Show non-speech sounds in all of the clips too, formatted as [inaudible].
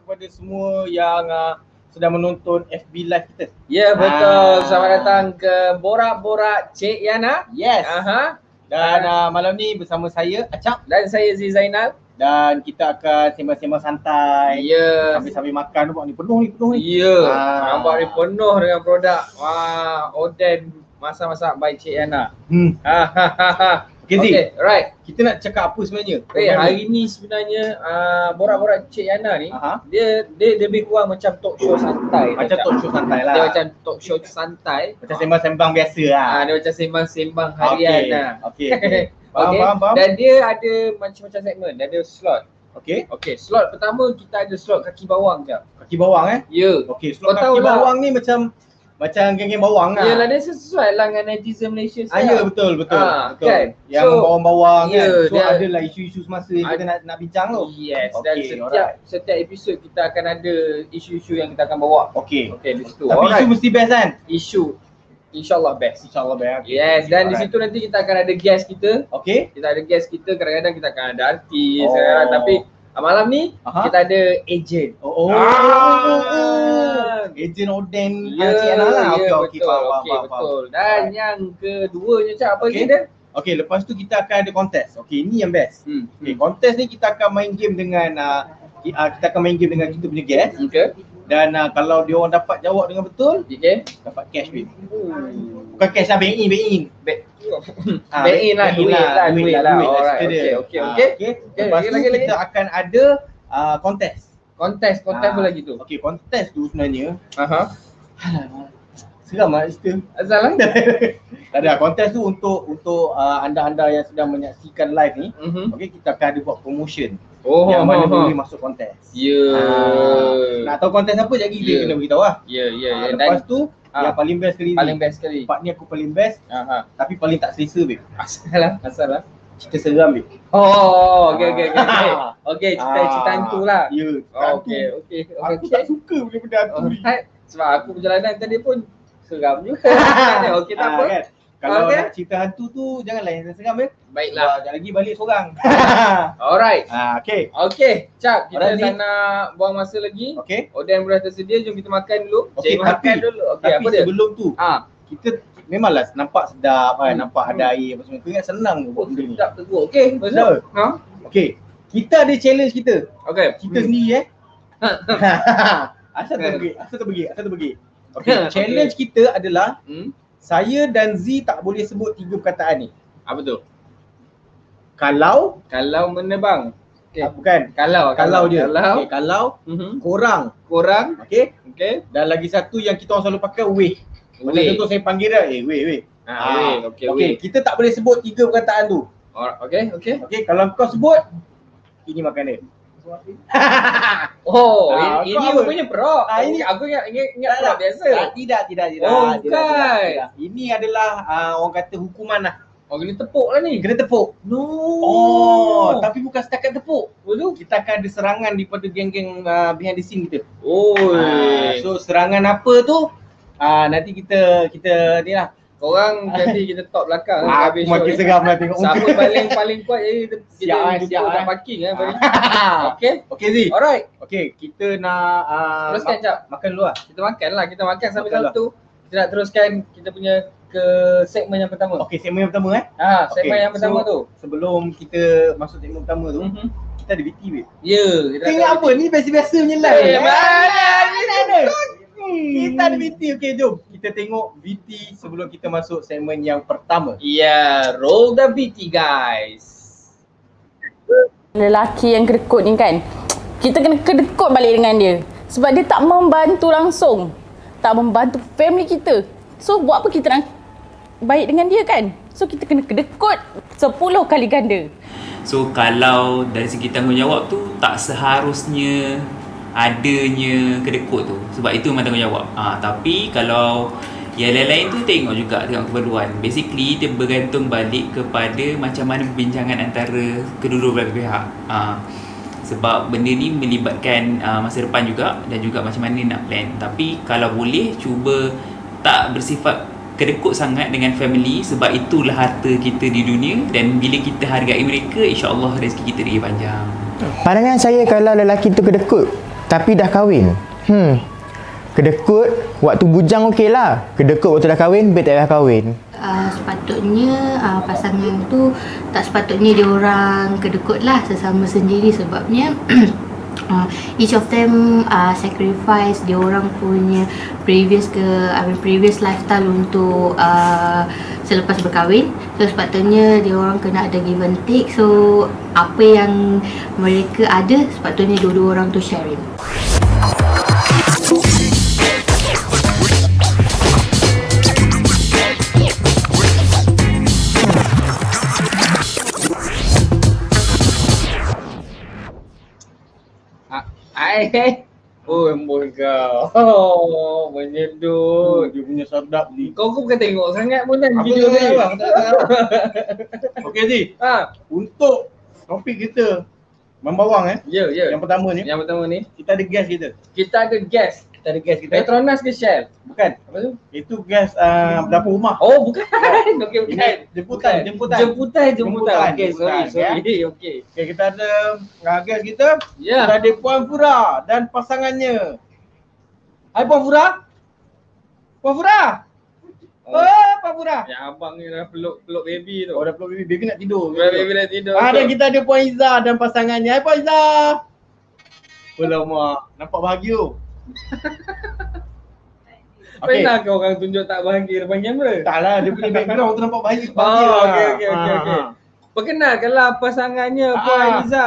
kepada semua yang uh, sedang menonton FB live kita. Ya betul. Ah. Selamat datang ke Borak-Borak Cik Yana. Yes. Aha. Dan uh, malam ni bersama saya Acap Dan saya Z Zainal. dan kita akan sembang-sembang santai. Ya. Sambil-sambil makan tu ni penuh ni penuh ni. Ya. Ah. Nampak ni penuh dengan produk. Wah, Oden masak-masak baik Cik Yana. Hmm. Ha ha ha. ha. Okay. Okay, right. Kita nak cakap apa sebenarnya? Eh, hari ni sebenarnya uh, Borak-Borak Cik Yana ni Aha. dia dia lebih kurang macam talk show santai. Macam dia talk show santai lah. Dia macam talk show santai. Macam sembang-sembang biasa lah. Ah, dia macam sembang-sembang harian lah. Okay. [laughs] okay. Faham, okay. faham, faham. Dan dia ada macam-macam segmen, dia ada slot. Okay. Okay, slot pertama kita ada slot kaki bawang je. Kaki bawang eh. Ya. Okay, slot Kau kaki lah. bawang ni macam macam geng-geng bawang lah. Yalah dia sesuai lah dengan netizen Malaysia Ah, ya betul betul. Ah, betul. kan? Yang So, bawang-bawang ya, kan. So dia- ada lah isu-isu semasa yang kita nak nak bincang tu. Yes, dan Okay, setiap alright. setiap episod kita akan ada isu-isu yang kita akan bawa. Okay. Okay, di situ. Tapi isu Alright. mesti best kan? Isu InsyaAllah best. InsyaAllah best. Okay. Yes, dan di Alright. situ nanti kita akan ada guest kita. Okay. Kita ada guest kita, kadang-kadang kita akan ada artis, Oh. kadang-kadang tapi malam ni Aha. kita ada agent. Oh, oh. Ah. Ejen Oden Ya, ah, Cik Ana lah. ya, Okey, okey, betul, faham, faham, okey, faham, betul. Dan yang keduanya Cak, apa Okey. lagi dia? Okey, lepas tu kita akan ada kontes. Okey, ini yang best. Hmm. Okey, kontes ni kita akan main game dengan uh, kita akan main game dengan kita punya guest Okay. dan uh, kalau dia orang dapat jawab dengan betul, Okay. dapat cash babe. Bukan cash lah, bank in, bank in. Ah, Back in lah, bank duit lah, duit lah. duit Alright, cerita dia. okay, okay, Ah, okay. okay. Okay, Lepas lagi, tu lagi, lagi. kita akan ada uh, kontes. Kontes, kontes Ah. apa lagi tu? Okey, kontes tu sebenarnya Aha. seram lah cerita. Azal lah. [laughs] Tak ada, kontes tu untuk untuk uh, anda-anda yang sedang menyaksikan live ni, Mhm. okey kita akan ada buat promotion Oh, yang mana ha, ha. boleh masuk kontes. Ya. Ah, nak tahu kontes apa jadi kita Ya. kena beritahu lah. Ya, ya, Ah, ya. lepas Dan tu ah, yang paling best kali paling ni. best sekali. Part ni aku paling best Aha. tapi paling tak selesa babe. Asal lah, asal lah. Cerita seram babe. Oh, okey okey okey. okey. Okey, cerita Ah, cerita hantu lah. Ya, Oh, hantu. okey, okey. Aku Okey. tak suka benda-benda hantu ni. Alright. Sebab aku perjalanan tadi pun seram juga. [laughs] okey, tak Ah, apa. kan? Kalau Okey. nak cerita hantu tu janganlah yang seram babe. Baiklah. Sebab Sekejap lagi balik seorang. [laughs] Alright. ah, okey. Okey, Cap, kita Alright, tak Ni. nak buang masa lagi. Okey. Oden dah tersedia, jom kita makan dulu. Okey, Cik tapi- makan dulu. Okey, Tapi apa dia? sebelum tu Ah, kita memanglah nampak sedap kan, Hmm. nampak ada Hmm. air apa semua. Ingat senang ke buat oh, benda ni. sedap teruk. Okey, Betul. Ha? Okey. Kita ada challenge kita. Okey. Kita Hmm. sendiri eh. [laughs] [laughs] asal tu pergi, asal tu pergi, asal tu pergi. Okey, challenge kita adalah Hmm. Saya dan Z tak boleh sebut tiga perkataan ni. Apa tu? Kalau Kalau menebang. Okey. ah, bukan, Kalau, kalau je. Kalau. Okey, kalau Mhm. korang, Korang. okey? Okey. Dan lagi satu yang kita orang selalu pakai weh. Macam contoh saya panggil dia, eh weh weh. Ah, weh. Okey, Okey, weh. kita tak boleh sebut tiga perkataan tu. Alright, okey, okey. Okey, kalau kau sebut ini makan dia. [laughs] Oh, Ah, ini, kau ini apa? rupanya perok. Ah, ini- aku ingat ingat, ingat Tak, tak. biasa. Ah, tidak, tidak, tidak. Oh, tidak, tidak, bukan. tidak. Ini adalah uh, orang kata hukuman lah. Oh, ini tepuk lah ni. Kena tepuk. No. Oh, tapi bukan setakat tepuk. Betul. Kita akan ada serangan daripada geng-geng uh, behind the scene kita. Oh. Ah, so serangan apa tu? Ah nanti kita kita ni lah. Korang jadi kita top belakang Ah, habis makin show ni. seram lah tengok Siapa paling paling kuat jadi kita [laughs] Siap, eh, jumpa siap, kat eh. parking eh. [laughs] Okey. Okey Zee. Alright. Okey, kita nak uh, Teruskan jap. makan dulu lah. Kita makan lah. Kita makan sampai Makan lah. satu. Kita nak teruskan kita punya ke segmen yang pertama. Okey, segmen yang pertama eh. Ha, segmen Okey, yang pertama so- tu. Sebelum kita masuk segmen pertama tu, Mhm. kita ada VT weh. Ya, kita Tengok apa ni biasa-biasa punya live. Eh, Eh, mana Mana Kita ada VT. Okey, jom. Kita tengok VT sebelum kita masuk segmen yang pertama. Ya, roll the BT guys. lelaki yang kedekut ni kan kita kena kedekut balik dengan dia sebab dia tak membantu langsung tak membantu family kita so buat apa kita nak baik dengan dia kan so kita kena kedekut 10 kali ganda So kalau dari segi tanggungjawab tu tak seharusnya adanya kedekut tu sebab itu memang tanggungjawab. Ah tapi kalau yang lain-lain tu tengok juga tengok keperluan. Basically dia bergantung balik kepada macam mana perbincangan antara kedua-dua belah pihak. Ah sebab benda ni melibatkan uh, masa depan juga dan juga macam mana nak plan. Tapi kalau boleh cuba tak bersifat kedekut sangat dengan family sebab itulah harta kita di dunia dan bila kita hargai mereka insya-Allah rezeki kita lagi panjang. Pandangan saya kalau lelaki tu kedekut tapi dah kahwin. Hmm. Kedekut waktu bujang okey lah. Kedekut waktu dah kahwin, bet tak dah kahwin. uh, sepatutnya uh, pasangan tu tak sepatutnya dia orang kedekut lah sesama sendiri sebabnya [clears throat] uh, each of them uh, sacrifice dia orang punya previous ke I mean previous lifestyle untuk uh, selepas berkahwin. So sepatutnya dia orang kena ada give and take. So apa yang mereka ada sepatutnya dua-dua orang tu sharing Ai. Oh, embun kau. Oh, menyedut. Dia punya sadap ni. Kau kau bukan tengok sangat pun kan Apa video ni. abang? Tak. [laughs] Okey Zi, Ha, untuk topik kita membawang eh. ya, ya. Yang pertama ni, Yang pertama ni, kita ada guest kita. kita ada guest. Kita ada guest kita. Petronas ke Shell? Bukan. Apa tu? Itu guest uh, dapur rumah. Oh, bukan. [laughs] Okey, bukan. Ini jemputan, Bukan. jemputan. Jemputan, jemputan. Jemputan, Okey, sorry, jemputan, sorry. [laughs] Okey. Okey, kita ada uh, guest kita. Ya. Kita ada Puan Fura dan pasangannya. Hai Puan Fura. Puan Fura. Oh. Oh, Puan Fura. Yang abang ni dah peluk peluk baby tu. Oh, dah peluk baby. Baby nak tidur. Baby, baby dah tidur. Ah, dan kita ada Puan Iza dan pasangannya. Hai Puan Iza. Alamak, nampak bahagia. Okey. Pernah ke orang tunjuk tak bahagia depan kamera? Tak lah, dia punya background tu nampak bahagia. Oh, bahagia lah. okey, okey, okey, Ah, okey. ah. Perkenalkanlah pasangannya Puan Ah. Iza.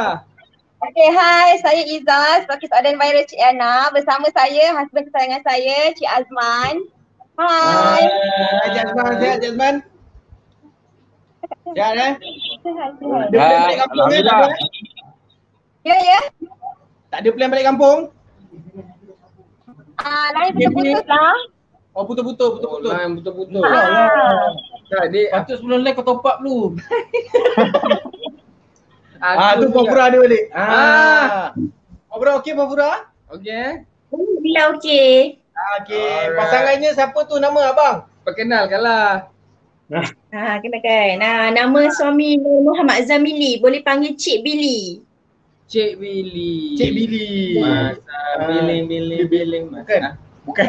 Okay, hai. Saya Izzah, sebagai seorang viral Cik Ana. Bersama saya, husband kesayangan saya, Cik Azman. Hai. Hai Jasman, sihat Jasman? Sihat eh? Hai. Dia plan balik kampung eh? Ada, eh? Ya, ya. Tak ada plan balik kampung? Ah, lain putus-putus lah. Oh putus-putus, Oh, putus-putus. lain betul-betul. Ah. Tak, dia Patut sebelum live kau top up dulu. [laughs] Ah tu Puan juga. Fura dia balik. Ah. Ah. Puan Fura okey Puan Fura? Okey. Bila okey. Ah, Okey. Pasangannya siapa tu nama abang? Perkenalkanlah. Ha, kenalkan. Nah, nama suami Muhammad Zamili. Boleh panggil Cik Billy. Cik Billy. Cik Billy. Masa Ah. biling biling biling Bukan. masa. Bukan.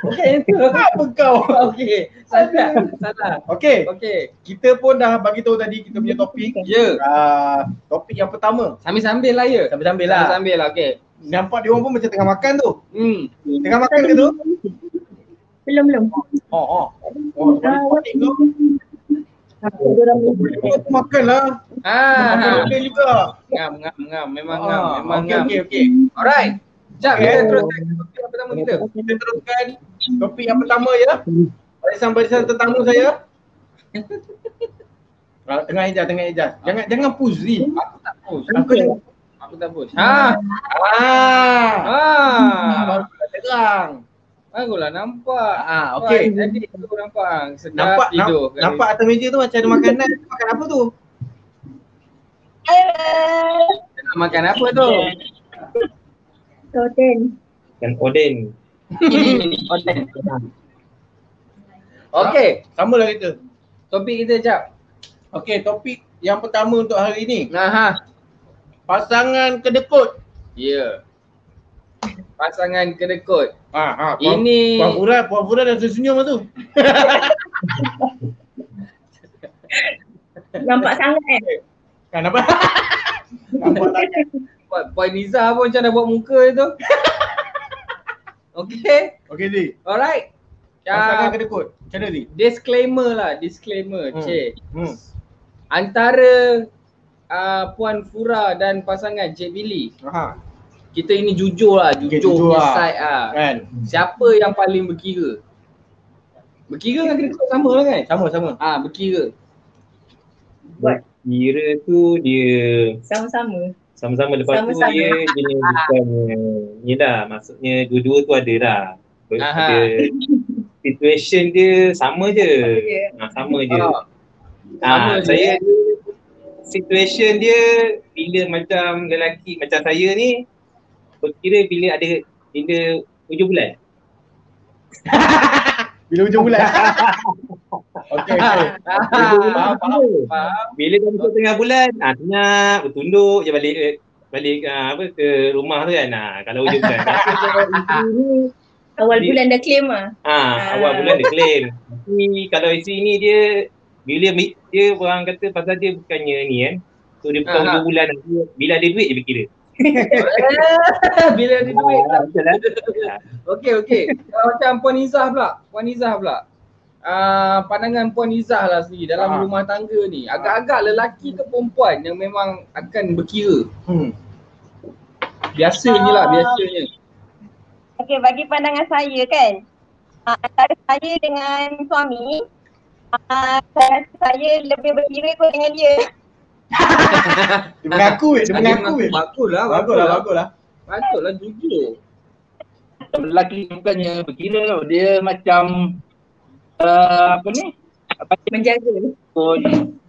Bukan itu. Apa kau? Okey, salah. Salah. Okey. Okey. Kita pun dah bagi tahu tadi kita punya topik. Ya. Ah, topik yang pertama. Sambil-sambil lah ya. Sambil-sambil lah. Sambil lah. Okey. Nampak dia orang pun macam tengah makan tu. Hmm. Tengah makan ke tu? Belum, belum. Oh, oh. Oh, topik Oh, tu makan lah. Ah. Makan juga. Ngam, ngam, ngam. Memang ngam. Ah, Memang okey, ngam. okey, okey. Alright. Jap, Okay. kita teruskan ke topik yang pertama kita. Kita teruskan topik yang pertama ya. Barisan-barisan tetamu saya. [laughs] Ah, tengah ijaz, tengah ijaz. Jangan jangan push Zi. Aku tak push. Aku jangan. Aku tak push. Ha. Ah. Ah. Baru dah terang. Barulah nampak. Ah, okey. Jadi aku nampak sedap Nampak tidur. namp- nampak atas meja tu macam ada makanan. [laughs] Makan apa tu? Nak makan apa tu? Toten. Dan Oden. Oden. [laughs] [laughs] Okey, Sama lah kita. topik kita jap. Okey, topik yang pertama untuk hari ini. Nah, ha. Pasangan kedekut. Ya. Pasangan kedekut. Ha, ha. Puan, Ini Puan Fura, Puan Fura dah tersenyum tu. [laughs] Nampak sangat eh. Kan nampak? [laughs] nampak? Puan Puan Niza pun macam dah buat muka tu. [laughs] Okey. Okey Zi. Alright. Pasangan Ya, kedekut. Macam mana Zi? disclaimer lah, disclaimer. Hmm. Cik. Hmm. Antara uh, Puan Fura dan pasangan Cik Billy, Ha, kita ini jujur lah, jujur jujur punya lah. side lah. kan? Siapa yang paling berkira? Berkira dengan kedekut sama lah kan? Sama sama. Ah, berkira. Kira tu dia Sama-sama. sama-sama lepas tu Sama-sama. dia jenis [laughs] bukannya ni dah maksudnya dua-dua tu ada Aha. Ada situation dia sama je. je. Ha, sama je. Ah, Ha, sama je. saya situation dia bila macam lelaki macam saya ni berkira bila ada bila hujung bulan. [laughs] Bila hujung bulan. [laughs] Okey okey. Faham faham. Faham? Bila dah masuk tengah bulan, ah senyap, bertunduk je balik eh, balik ah, apa ke rumah tu kan. Ah kalau hujung bulan. [laughs] Ni Awal bulan dah claim ah. ah awal bulan dia claim. Tapi kalau isteri ni dia bila dia orang kata pasal dia bukannya ni kan. So dia bukan Ah, hujung bulan dia, bila ada duit dia berkira. [laughs] Bila ada duit Ah, lah. [laughs] Okey okey. Kalau macam Puan Izzah pula. Puan Izzah pula. Uh, pandangan Puan Izzah lah sendiri dalam Ah. rumah tangga ni. Agak-agak lelaki ke perempuan yang memang akan berkira. Hmm. Biasanya lah, Ah. biasanya. Okey, bagi pandangan saya kan, uh, antara saya dengan suami, uh, saya rasa saya lebih berkira kot dengan dia. [laughs] Dia mengaku weh, dia mengaku weh. Bagus lah, Bagus lah, bagus lah. Bagus lah, jujur. lelaki bukannya berkira tau. Dia macam uh, apa ni? Apa ni? Menjaga. Pun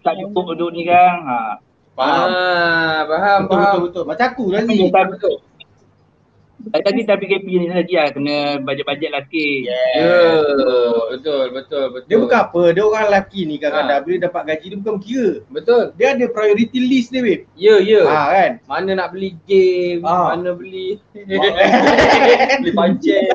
tak cukup duduk ni kan. Ha. Faham. Ah, faham, Betul faham. betul betul. Macam aku lah ni. Betul. Betul. Tadi tak PKP ni lagi lah. Kena bajet-bajet lelaki. Ya, betul, betul, betul. Dia bukan apa, dia orang lelaki ni kadang-kadang Ha. bila dapat gaji dia bukan kira. Betul. Dia ada priority list dia weh. Ya, ya. Ha kan? Mana nak beli game, Ah. mana beli [laughs] beli pancing.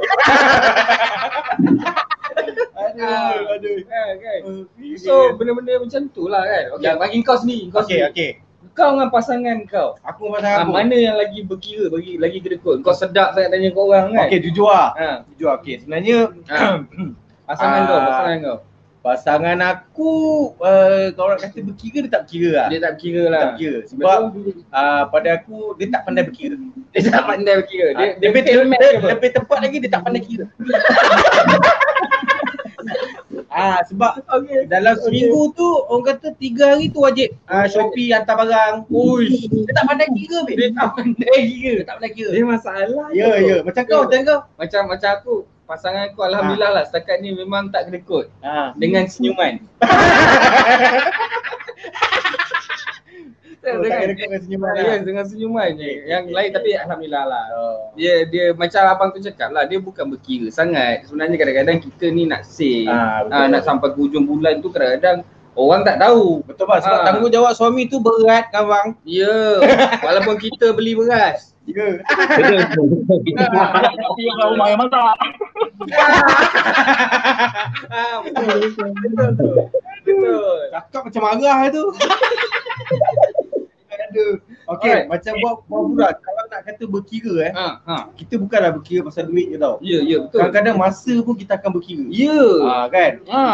Aduh, aduh. kan, kan. Okay, So benda-benda macam tu lah kan. Okey, Ya. bagi kau sendiri, kau okey. sendiri. okey. Kau dengan pasangan kau. Aku Ah, pasal aku. mana yang lagi berkira, bagi lagi kedekut. Kau sedap sangat tanya kau orang kan. Okey, jujur lah. Ha. Jujur okey. Sebenarnya Ha. [clears throat] Pasangan kau, Ah. pasangan kau. pasangan aku uh, kalau orang kata berkira dia tak berkira lah. Dia tak berkira lah. tak berkira. Sebab uh, pada aku dia tak pandai berkira. [laughs] Dia tak pandai berkira. Dia, Dia, dia lebih, apa? lebih tepat lagi dia tak pandai kira. [laughs] Ah sebab okay, dalam seminggu tu orang kata tiga hari tu wajib ah Shopee hantar barang. Uish, dia tak pandai kira weh. Dia tak [laughs] pandai kira. Dia tak pandai kira. Dia masalah. Ya tu. ya, macam kau macam kau. Macam macam aku, pasangan aku alhamdulillah lah setakat ni memang tak kedekut Ha. dengan senyuman. [laughs] Kena dengan senyuman Ya, lah. dengan senyuman je. Yang lain tapi alhamdulillah lah. Oh. Dia dia macam abang tu cakap lah, dia bukan berkira sangat. Sebenarnya kadang-kadang kita ni nak save. Ah, betul. Ah, nak sampai ke hujung bulan tu kadang-kadang orang tak tahu. Betul bang, sebab Ah. tanggungjawab suami tu berat kan bang. Ya, walaupun kita beli beras. Ya. Betul. [laughs] Tapi orang rumah yang masak. Betul. betul tu. Betul. Cakap macam marah tu. [laughs] Aduh. Okey, Alright. macam buat buat budak kalau nak kata berkira eh, Ha, ha. kita bukanlah berkira pasal duit je tau. Ya, ya betul. Kadang-kadang masa pun kita akan berkira. Ya. Ah kan? Ha.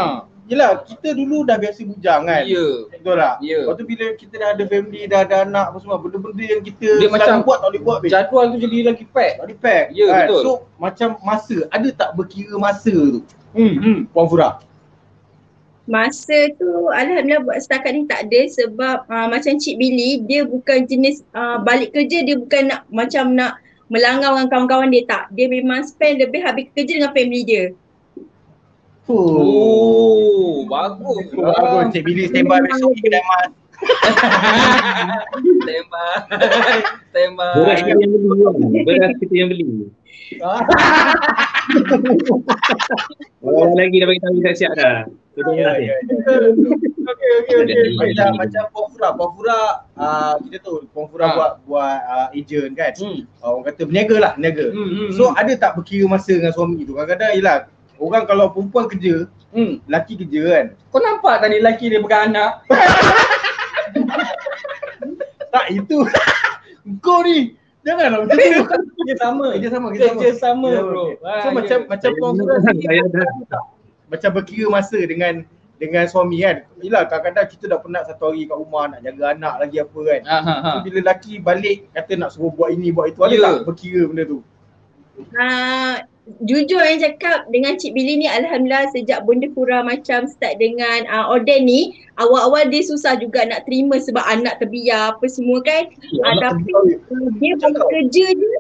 Yelah, kita dulu dah biasa bujang kan. Ya. Betul tak? Ya. Lepas tu bila kita dah ada family, dah ada anak apa semua, benda-benda yang kita Dia selalu macam- buat tak boleh buat babe. Jadual tu jadi lagi pack. Tak boleh pack. Ya, kan? betul. So macam masa, ada tak berkira masa tu? Hmm. hmm. Puan Fura. Masa tu alhamdulillah buat setakat ni tak ada sebab uh, macam Cik Billy dia bukan jenis uh, balik kerja dia bukan nak macam nak melanggar dengan kawan-kawan dia tak. Dia memang spend lebih habis kerja dengan family dia. Oh, bagus. Oh, bagus. Cik Billy standby besok di kedai mas. Standby. Standby. Beras kita yang beli. Beras kita yang beli. [laughs] Orang lagi dah bagi tahu siap-siap dah. Kita Ya, ya, beli. ya. Okey, okey, okey. Macam macam Puan Fura, Puan Fura uh, kita tahu Puan Fura Ha. buat buat uh, agent kan. Hmm. Uh, orang kata berniaga lah, berniaga. Hmm, hmm, So ada tak berkira masa dengan suami tu? Kadang-kadang yelah Orang kalau perempuan kerja, hmm. lelaki kerja kan. Kau nampak tadi lelaki dia pegang anak? [laughs] Tak itu. [laughs] Kau ni janganlah macam tu. Kerja sama. Kerja sama, Kerja sama Ya, bro. Ah, So macam macam dah macam berkira masa dengan dengan suami kan. Yelah kadang-kadang kita dah penat satu hari kat rumah nak jaga anak lagi apa kan. Ha, ha, ha. So, bila lelaki balik kata nak suruh buat ini buat itu ada Ya. tak berkira benda tu? Uh, jujur yang cakap dengan Cik Billy ni Alhamdulillah sejak benda pura macam start dengan uh, Oden ni Awal-awal dia susah juga nak terima sebab anak terbiar apa semua kan uh, Tapi uh, dia bekerja je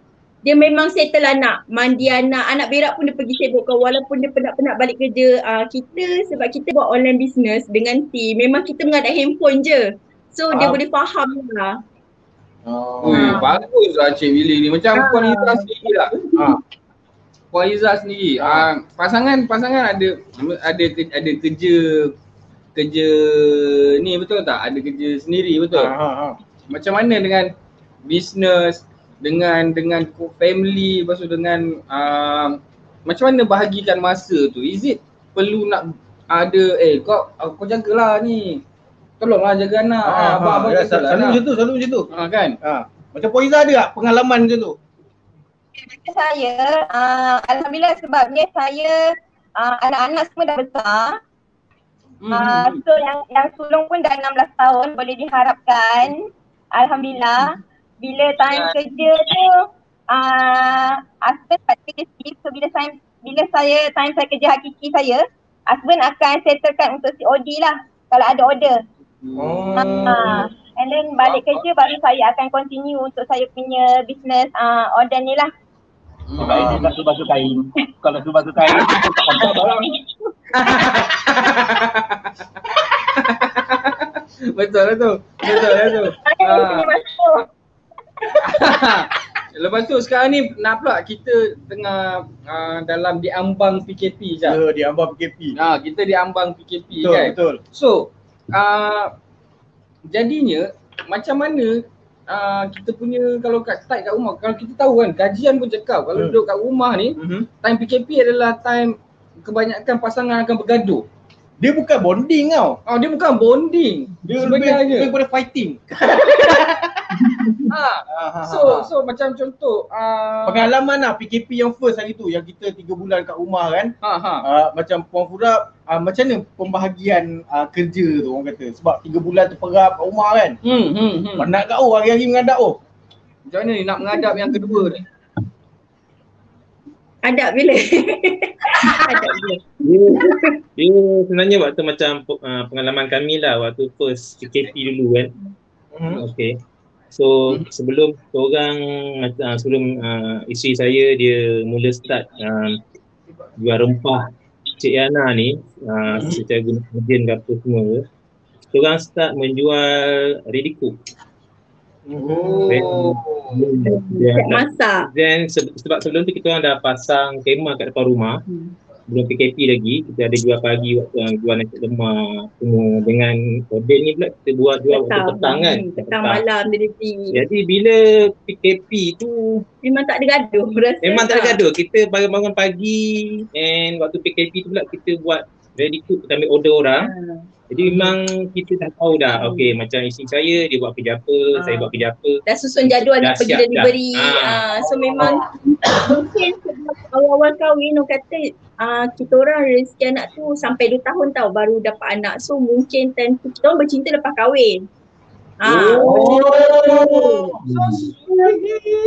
dia memang settle anak, mandi anak, anak berak pun dia pergi sibukkan walaupun dia penat-penat balik kerja. Uh, kita sebab kita buat online business dengan team, memang kita mengadap handphone je. So dia Ah. boleh faham lah. Oh. Ui, bagus lah Cik Willy ni. Macam Puan Ira sendiri lah. Ha. Puan Izzah sendiri. Ah pasangan pasangan ada ada ada kerja kerja ni betul tak? Ada kerja sendiri betul? Ha, ha, ha. Macam mana dengan business dengan dengan family lepas tu dengan uh, macam mana bahagikan masa tu? Is it perlu nak ada eh kau kau jagalah ni. Tolonglah jaga anak. Ha, Ah, ha, abang-abang ya, jagalah selalu macam tu, selalu macam tu. Ha kan? Ha. Macam Izzah ada tak pengalaman macam tu? Macam saya, uh, Alhamdulillah sebabnya saya uh, anak-anak semua dah besar. Hmm. Uh, so yang yang sulung pun dah 16 tahun boleh diharapkan. Alhamdulillah. Bila time kerja tu uh, husband tak kerja shift. So bila saya bila saya time saya kerja hakiki saya, husband akan settlekan untuk COD lah kalau ada order. Oh. Uh, and then balik kerja baru saya akan continue untuk saya punya business uh, order ni lah. Baik dia basuh-basuh kain. Kalau tu basuh kain, tu tak ada barang. [laughs] Betul lah tu. Betul lah tu. Ah. [laughs] Lepas tu sekarang ni nak pula kita tengah uh, dalam diambang PKP je. Ya, di ambang PKP. Ha, kita diambang PKP Betul, kan. betul. So, uh, jadinya macam mana uh, kita punya kalau kat tight kat rumah, kalau kita tahu kan kajian pun cakap kalau Hmm. duduk kat rumah ni, Mhm. time PKP adalah time kebanyakan pasangan akan bergaduh. Dia bukan bonding tau. Oh, dia bukan bonding. Dia lebih, lebih sebenarnya. kepada fighting. [laughs] Ha. Ha, ha, So, ha. so macam contoh uh, pengalaman lah PKP yang first hari tu yang kita tiga bulan kat rumah kan. ha ha. Uh, macam Puan Fura, uh, macam mana pembahagian uh, kerja tu orang kata? Sebab tiga bulan terperap kat rumah kan. Hmm hmm hmm. Penat kat oh hari-hari mengadap oh. Macam mana ni nak menghadap yang kedua ni? Adab bila? [laughs] Bila? Dia, dia sebenarnya waktu macam uh, pengalaman kami lah waktu first PKP dulu kan. Hmm. Okay. So sebelum orang uh, sebelum uh, isteri saya dia mula start uh, jual rempah Cik Yana ni uh, secara guna urgent ke apa semua ke. Orang start menjual ready cook. Oh. Dia, Siap masak. Then se- sebab sebelum tu kita orang dah pasang kemah kat depan rumah. Hmm. Belum PKP lagi, kita ada jual pagi waktu yang jual nasi lemak semua dengan order ni pula kita buat jual waktu petang kan. Hmm, Petang malam delivery. Jadi bila PKP tu Memang tak ada gaduh [laughs] rasa. memang tak ada gaduh. Kita bangun-bangun pagi and waktu PKP tu pula kita buat ready cook kita ambil order orang. Ha. Jadi memang kita dah tahu dah okay macam isteri saya dia buat kerja apa, Ah. saya buat kerja apa. Dah susun jadual Dah pergi dah. delivery. Ah. Ah. so memang [coughs] mungkin awal-awal kahwin orang kata ah, kita orang rezeki anak tu sampai 2 tahun tau baru dapat anak. So mungkin time tu kita orang bercinta lepas kahwin. Ah. Oh.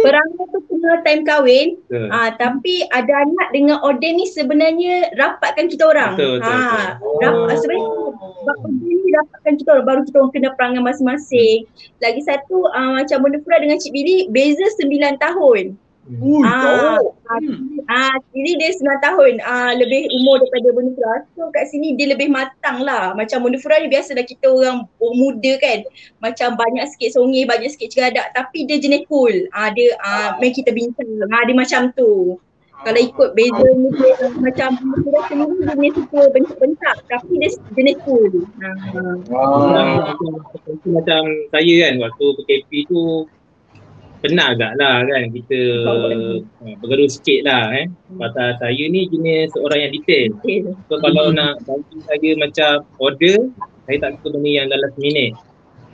Perangai tu kena time kahwin Betul. Ah, tapi ada anak dengan order ni sebenarnya rapatkan kita orang. Betul, betul, Ah, betul. rapat sebenarnya sebab order ni rapatkan kita orang baru kita orang kena perangai masing-masing. Lagi satu ah, macam Bunda Fura dengan Cik Billy beza 9 tahun. Ui, Ah, ah, ah, Billy dia 9 tahun ah, lebih umur daripada Bunda Fura. So kat sini dia lebih matang lah. Macam Bunda Fura ni biasa dah kita orang muda kan. Macam banyak sikit songeh, banyak sikit ceradak tapi dia jenis cool. Ah, dia ah, main kita bincang. Ah, dia macam tu. Kalau ikut beza ni dia macam Bunda Fura sendiri dia jenis suka bentak-bentak tapi dia jenis cool. Ah. Orang macam, macam, macam saya kan waktu PKP tu pernah agak lah kan kita uh, bergaduh sikit lah eh. Pasal saya ni jenis seorang yang detail. So kalau nak bagi saya macam order, saya tak suka benda yang dalam last minute.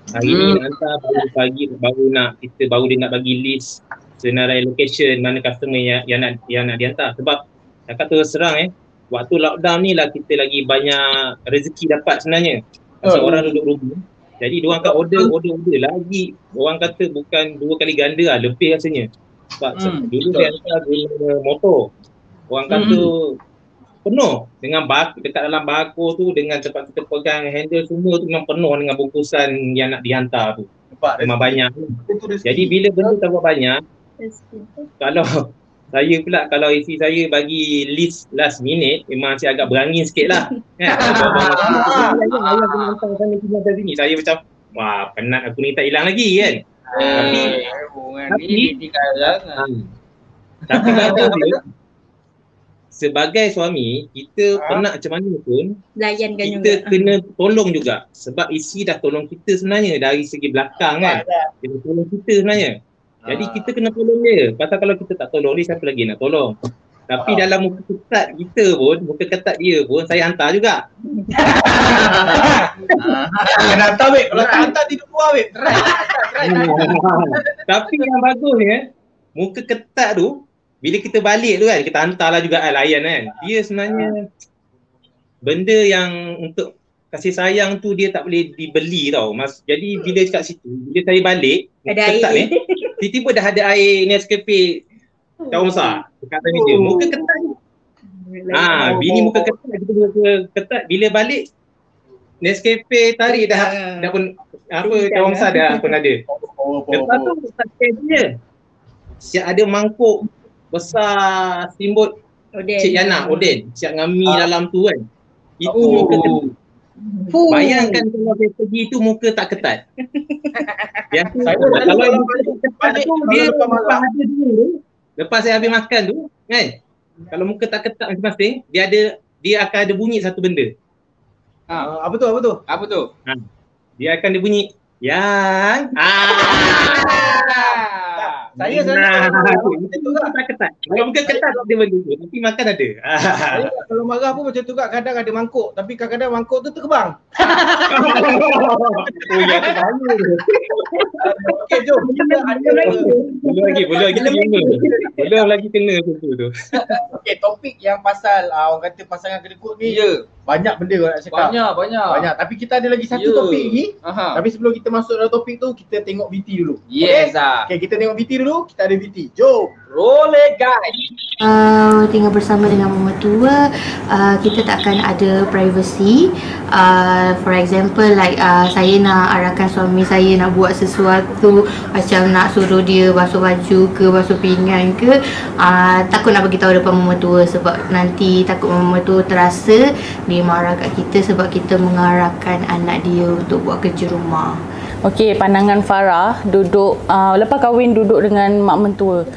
Hari ni nak hantar baru pagi baru nak kita baru dia nak bagi list senarai location mana customer yang, yang nak yang nak dihantar sebab cakap terus serang eh waktu lockdown ni lah kita lagi banyak rezeki dapat sebenarnya. Pasal Oh. orang duduk rumah. Jadi diorang akan order order order lagi. Orang kata bukan dua kali ganda lah lebih rasanya. Sebab Hmm, dulu betul. dia hantar guna motor. Orang kata penuh dengan bak dekat dalam bako tu dengan tempat kita pegang handle semua tu memang penuh dengan bungkusan yang nak dihantar tu. Nampak Memang banyak. Jadi bila benda tak buat banyak, [laughs] kalau saya pula kalau isteri saya bagi list last minute memang saya agak berangin sikit lah. [laughs] Kan? Abang-abang, [laughs] ayah kena hantar sana sini hantar sini. Saya macam wah penat aku ni tak hilang lagi kan. Tapi hubungan Tapi- sekarang. Hmm. Tapi kata dia sebagai suami kita Ha? pernah macam mana pun Layankan kita juga. kena tolong juga sebab isi dah tolong kita sebenarnya dari segi belakang kan dia dah tolong kita sebenarnya jadi Ah. kita kena tolong dia pasal kalau kita tak tolong dia siapa lagi nak tolong tapi Ah. dalam muka ketat kita pun muka ketat dia pun saya hantar juga Kena hantar babe. Kalau tak hantar tidur luar babe. Try. Try. [laughs] tapi yang bagusnya muka ketat tu bila kita balik tu kan kita hantarlah juga kan layan kan dia sebenarnya benda yang untuk kasih sayang tu dia tak boleh dibeli tau mas jadi bila kat situ bila saya balik ketat air. Tiba-tiba dah ada air Nescafe daun besar dekat atas meja muka ketat ha bini muka ketat kita muka ketat bila balik Nescafe tarik dah dah pun apa daun besar dah pun ada Lepas tu tak share dia. Siap ada mangkuk besar steamboat Oden. Cik Yana, Oden. Siap dengan mi Ah. dalam tu kan. Itu Oh. muka ketat. Fuh. Bayangkan kalau saya pergi tu muka tak ketat. Biasa [laughs] Saya kalau ketat balik tu dia lepas malam. lepas ada dulu. Lepas saya habis makan tu kan. Kalau muka tak ketat masing-masing, dia ada dia akan ada bunyi satu benda. Ah, apa tu? Apa tu? Apa tu? Dia akan ada bunyi yang [laughs] ah. Saya Nah, itu tu tak ketat. Kalau ketat dia benda tu, tapi makan ada. Saya kalau marah pun macam tu kak kadang ada mangkuk tapi kadang-kadang mangkuk tu terkebang. [laughs] oh ya, tu bahaya. Okey jom kita ada Belum lagi, belum lagi kena. Belum lagi kena tu tu. Okey topik yang pasal uh, orang kata pasangan kedekut ni Ya. Banyak benda orang nak cakap. Banyak, banyak. Banyak tapi kita ada lagi satu Ya. topik lagi. Aha. Tapi sebelum kita masuk dalam topik tu kita tengok VT dulu. Yes ah. Okey kita tengok VT dulu, kita ada VT. Jom. Roll it guys. uh, tinggal bersama dengan mama tua uh, kita tak akan ada privacy uh, for example like uh, saya nak arahkan suami saya nak buat sesuatu macam nak suruh dia basuh baju ke basuh pinggan ke uh, takut nak bagi tahu depan mama tua sebab nanti takut mama tua terasa dia marah kat kita sebab kita mengarahkan anak dia untuk buat kerja rumah Okey, pandangan Farah duduk uh, lepas kahwin duduk dengan mak mentua.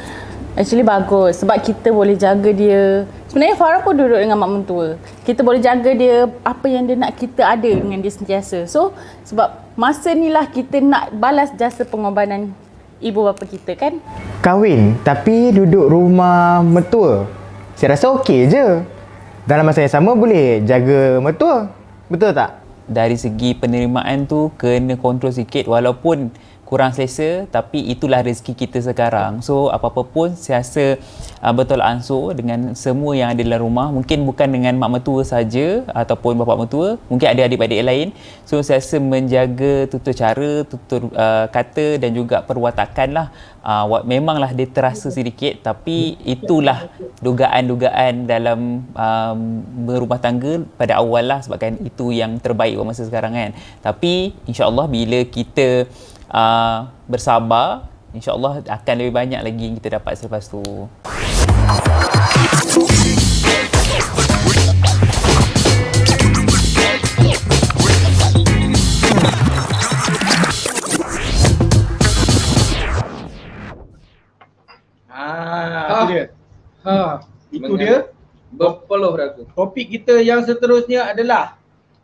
Actually bagus sebab kita boleh jaga dia. Sebenarnya Farah pun duduk dengan mak mentua. Kita boleh jaga dia apa yang dia nak kita ada dengan dia sentiasa. So sebab masa ni lah kita nak balas jasa pengorbanan ibu bapa kita kan. Kahwin tapi duduk rumah mertua. Saya rasa okey je. Dalam masa yang sama boleh jaga mertua. Betul tak? dari segi penerimaan tu kena kontrol sikit walaupun kurang selesa tapi itulah rezeki kita sekarang. So apa-apa pun saya rasa uh, betul ansur dengan semua yang ada dalam rumah. Mungkin bukan dengan mak mertua saja ataupun bapa mertua, mungkin ada adik-adik lain. So saya rasa menjaga tutur cara, tutur uh, kata dan juga perwatakan lah. Uh, memanglah dia terasa sedikit tapi itulah dugaan-dugaan dalam um, berumah tangga pada awal lah sebabkan itu yang terbaik buat masa sekarang kan. Tapi insyaAllah bila kita uh, bersabar, insyaAllah akan lebih banyak lagi yang kita dapat selepas tu. Ah, itu dia. Ha. Itu dia. Berpeluh dah aku. Topik kita yang seterusnya adalah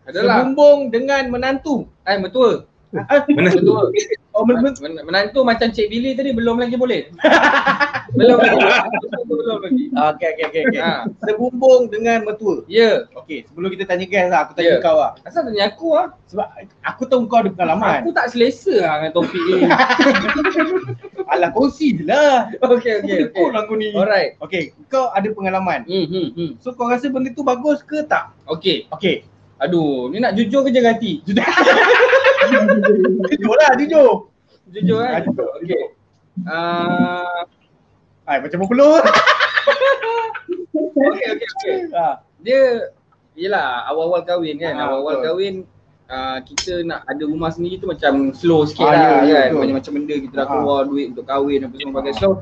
Adalah. Sebumbung dengan menantu. Eh, betul. Ah, Betul. Oh, men- men- Men- menantu macam Cik Billy tadi belum lagi boleh. [laughs] belum lagi. Belum lagi. Okey okey okey okey. Ha. Sebumbung dengan mertua. Ya. Okey, sebelum kita tanya guys lah, aku tanya Ya. kau lah. Asal tanya aku ah? Sebab aku tahu kau ada pengalaman. Aku tak selesa lah dengan topik ni. [laughs] Alah kongsi je lah. Okey okey okey. Kau lah kau ni. Alright. Okey, kau ada pengalaman. Hmm hmm hmm. So kau rasa benda tu bagus ke tak? Okey. Okey. Aduh, ni nak jujur ke jaga hati? Jujur [laughs] [laughs] lah, jujur. Jujur kan? jujur, Okey. Ah, Hai, macam berpeluh. [laughs] okey okey okey. Ha. Dia yelah awal-awal kahwin kan. Ah, awal-awal betul. kahwin uh, kita nak ada rumah sendiri tu macam slow sikit Ah, lah ya, ya, kan. betul. Macam-macam benda kita dah Ah. keluar duit untuk kahwin apa semua bagai slow.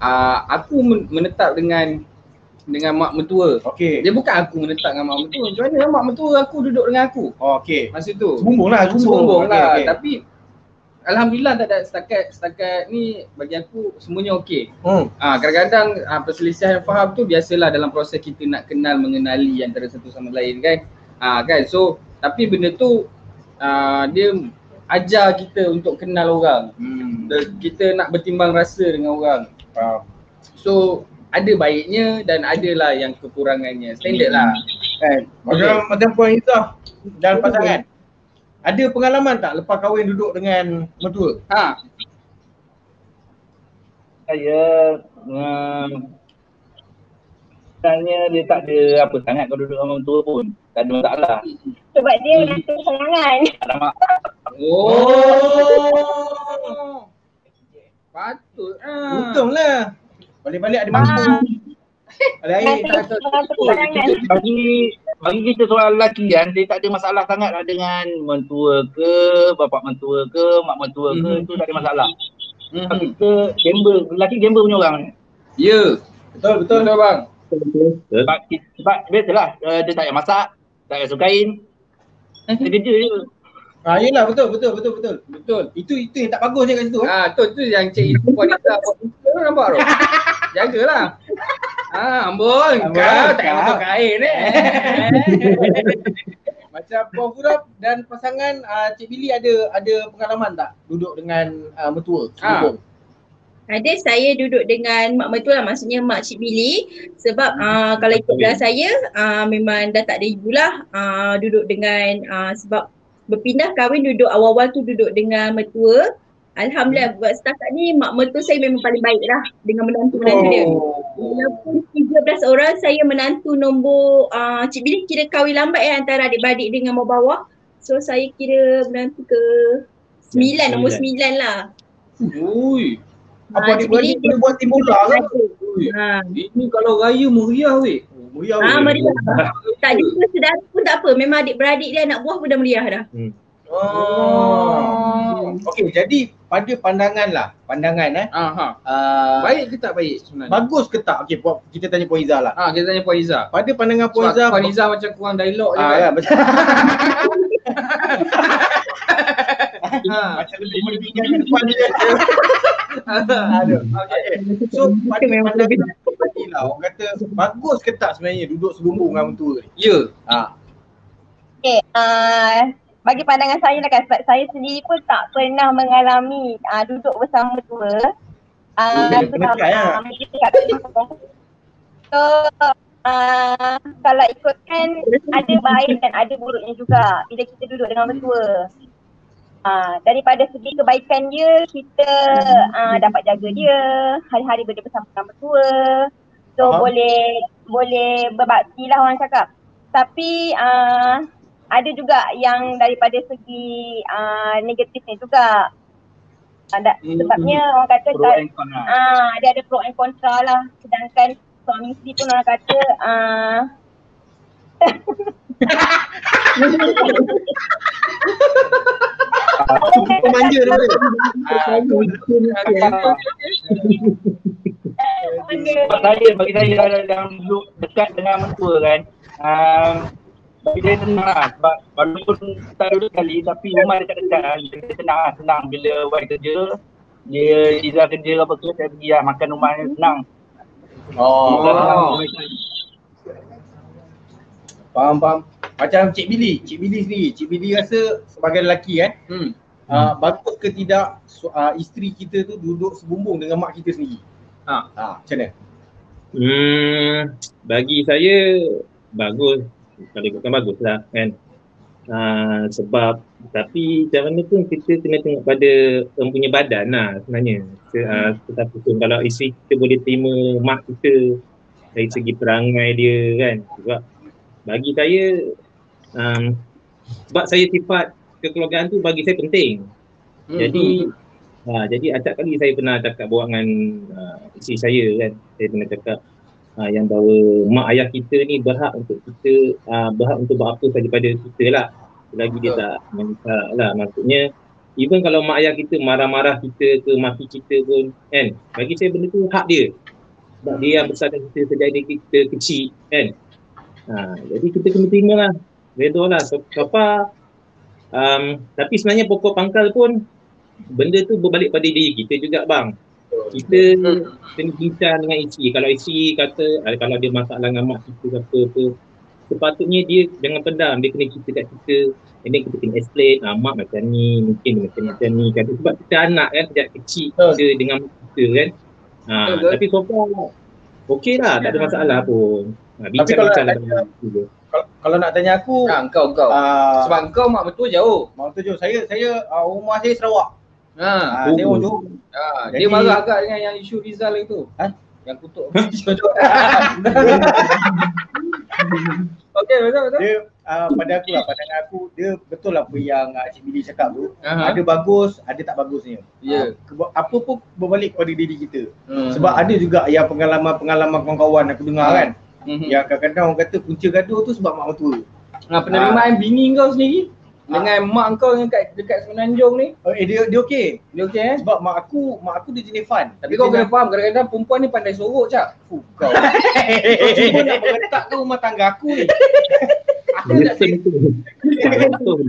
Uh, aku men- menetap dengan dengan mak mentua. Okey. Dia bukan aku menetap dengan mak mentua. Macam mana mak mentua aku duduk dengan aku Oh, okey. masa tu. Sebumbung lah, sebumbung. Sebumbung Okey, lah. okey. Tapi Alhamdulillah tak ada setakat setakat ni bagi aku semuanya okey. Hmm. Ah kadang-kadang ah, perselisihan faham tu biasalah dalam proses kita nak kenal mengenali antara satu sama lain kan. Ah kan. So tapi benda tu ah, dia ajar kita untuk kenal orang. Hmm. Kita nak bertimbang rasa dengan orang. Faham. So ada baiknya dan adalah yang kekurangannya. Standard lah. Kan. Macam macam puan Izzah dan pasangan. Ada pengalaman tak lepas kahwin duduk dengan mertua? Ha. Saya um, sebenarnya dia tak ada apa sangat kalau duduk dengan orang tua pun. Tak ada masalah. Sebab dia kesayangan. Tak ada mak. Oh. Patut. Ah. Untunglah. Balik-balik ada mampu. Ada air. Kesayangan. Bagi bagi kita seorang lelaki kan, dia tak ada masalah sangat lah dengan mentua ke, bapak mentua ke, mak mentua ke, Mhm. tu tak ada masalah. Mhm. Kita gamble, lelaki gamble punya orang. Ya. Betul betul. Betul bang. Sebab, sebab biasalah, uh, dia tak payah masak, tak payah sukain. Dia kerja je. Ah yelah betul betul betul betul. Betul. Itu itu yang tak bagus je kat situ. eh. Ah tu tu yang cik itu wanita buat muka tu nampak tu. [laughs] Jagalah. Ah ambon Ambon, kau tak masuk kain eh. [laughs] Macam Puan Furab dan pasangan uh, Cik Billy ada ada pengalaman tak duduk dengan uh, mertua? Ah. Selubung? Ada saya duduk dengan mak mertua lah maksudnya mak Cik Billy sebab uh, kalau ikut belah saya uh, memang dah tak ada ibu lah uh, duduk dengan uh, sebab berpindah kahwin duduk awal-awal tu duduk dengan mertua Alhamdulillah buat setakat ni mak mertua saya memang paling baik lah dengan menantu-menantu dia. Walaupun 13 orang saya menantu nombor uh, Cik Billy kira kahwin lambat eh antara adik-beradik dengan mau bawah. So saya kira menantu ke 9 nombor 9 lah. Ui. Apa Ah, adik-beradik Cik boleh buat tim bola ke? Ui. Ha. Ini kalau raya meriah weh. Meriah. Ah, meriah. [laughs] tak jumpa saudara pun tak apa. Memang adik-beradik dia anak buah pun dah meriah dah. Oh. Okey, jadi pada pandangan lah, pandangan eh. Aha. Uh, Baik ke tak baik sebenarnya? Bagus ke tak? Okey, kita tanya Puan Izzah lah. Ah kita tanya Puan Izzah. Pada pandangan Puan Izzah, Puan Izzah macam kurang dialog je ah, kan. ya, betul. Ha. [laughs] [laughs] Macam lebih meninggalkan depan dia. Aduh. Okay. So pada pandangan tadi lah, orang kata bagus ke tak sebenarnya duduk selumbung dengan mentua ni? Ya. Ha. Okay, uh, bagi pandangan saya lah kan sebab saya sendiri pun tak pernah mengalami uh, duduk bersama tua. Uh, lah. kita kat kampung. So, uh, kalau ikutkan ada baik dan ada buruknya juga bila kita duduk dengan mentua. Uh, daripada segi kebaikan dia, kita uh, dapat jaga dia, hari-hari berdua bersama dengan mentua. So Faham. boleh boleh berbakti lah orang cakap. Tapi uh, ada juga yang daripada segi uh, negatifnya juga. Ada, Hmm. sebabnya orang kata Pro lah. ah dia ada pro and contra lah. Sedangkan suami isteri pun orang kata Kau [laughs] manja tu. Sebab saya, bagi saya kalau yang duduk dekat dengan mentua kan, um, bagi saya senang lah sebab walaupun tak duduk sekali tapi rumah dekat-dekat kan, dia senang lah, senang bila wife kerja, dia Izzah kerja apa ke, saya pergi lah makan rumah dia senang. Oh. Faham, faham. Macam Cik Billy, Cik Billy sendiri, Cik Billy rasa sebagai lelaki kan, Hmm. uh, bagus ke tidak su- uh, isteri kita tu duduk sebumbung dengan mak kita sendiri? Ha. Ha, macam mana? Hmm, bagi saya bagus. Kalau ikutkan bagus lah kan. Uh, sebab tapi macam mana pun kita kena tengok pada orang punya badan lah sebenarnya. Se- Uh, tetapi pun kalau isteri kita boleh terima mak kita dari segi perangai dia kan. Sebab bagi saya um, sebab saya sifat kekeluargaan tu bagi saya penting. Hmm. Jadi ha, jadi acap kali saya pernah cakap bawa dengan uh, isteri saya kan. Saya pernah cakap uh, yang bahawa mak ayah kita ni berhak untuk kita uh, berhak untuk buat apa saja pada kita lah. Selagi dia tak minta lah. Maksudnya even kalau mak ayah kita marah-marah kita ke maki kita pun kan. Bagi saya benda tu hak dia. Sebab dia yang besarkan kita sejak kita kecil kan. Ha, jadi kita kena terima lah. Redha lah. So, so far, um, tapi sebenarnya pokok pangkal pun benda tu berbalik pada diri kita juga bang. Kita kena bincang dengan isteri. Kalau isteri kata ah, kalau dia masalah dengan mak kita ke apa apa sepatutnya dia jangan pendam. Dia kena cerita kat kita. And then kita kena explain, ah, mak macam ni, mungkin macam macam ni. Kata, sebab kita anak kan, sejak kecil kita dengan kita kan. Ha, tapi so far, okey lah, tak ada masalah pun. Ha, Tapi kalau bincang-bincang nak dalam tanya- dia. Kalau, kalau nak tanya aku, Ha, kau kau. ah, Sebab kau mak mertua jauh. Mak tu saya saya uh, rumah saya Sarawak. Ha. Ah, saya orang Johor. Ha, Jadi- dia marah agak dengan yang isu Rizal itu. Ha? Yang kutuk. [laughs] [laughs] Okey, betul betul. Dia uh, pada aku lah, pandangan aku dia betul lah apa yang uh, Cik Billy cakap tu. Aha. Ada bagus, ada tak bagusnya. Ya. Ah, keba- apa pun berbalik pada diri kita. Hmm. Sebab ada juga yang pengalaman-pengalaman kawan-kawan aku dengar Hmm. kan. Mhm. Yang kadang-kadang orang kata punca gaduh tu sebab mak mertua. Ha, penerimaan bini kau sendiri dengan mak kau yang kat dekat Semenanjung ni. Oh, eh dia dia okey. Dia okey eh? Sebab mak aku mak aku dia jenis fun. Tapi kau kena faham kadang-kadang perempuan ni pandai sorok cak. Fuh, kau. kau cuba nak meretakkan rumah tangga aku ni. Aku tak. Betul.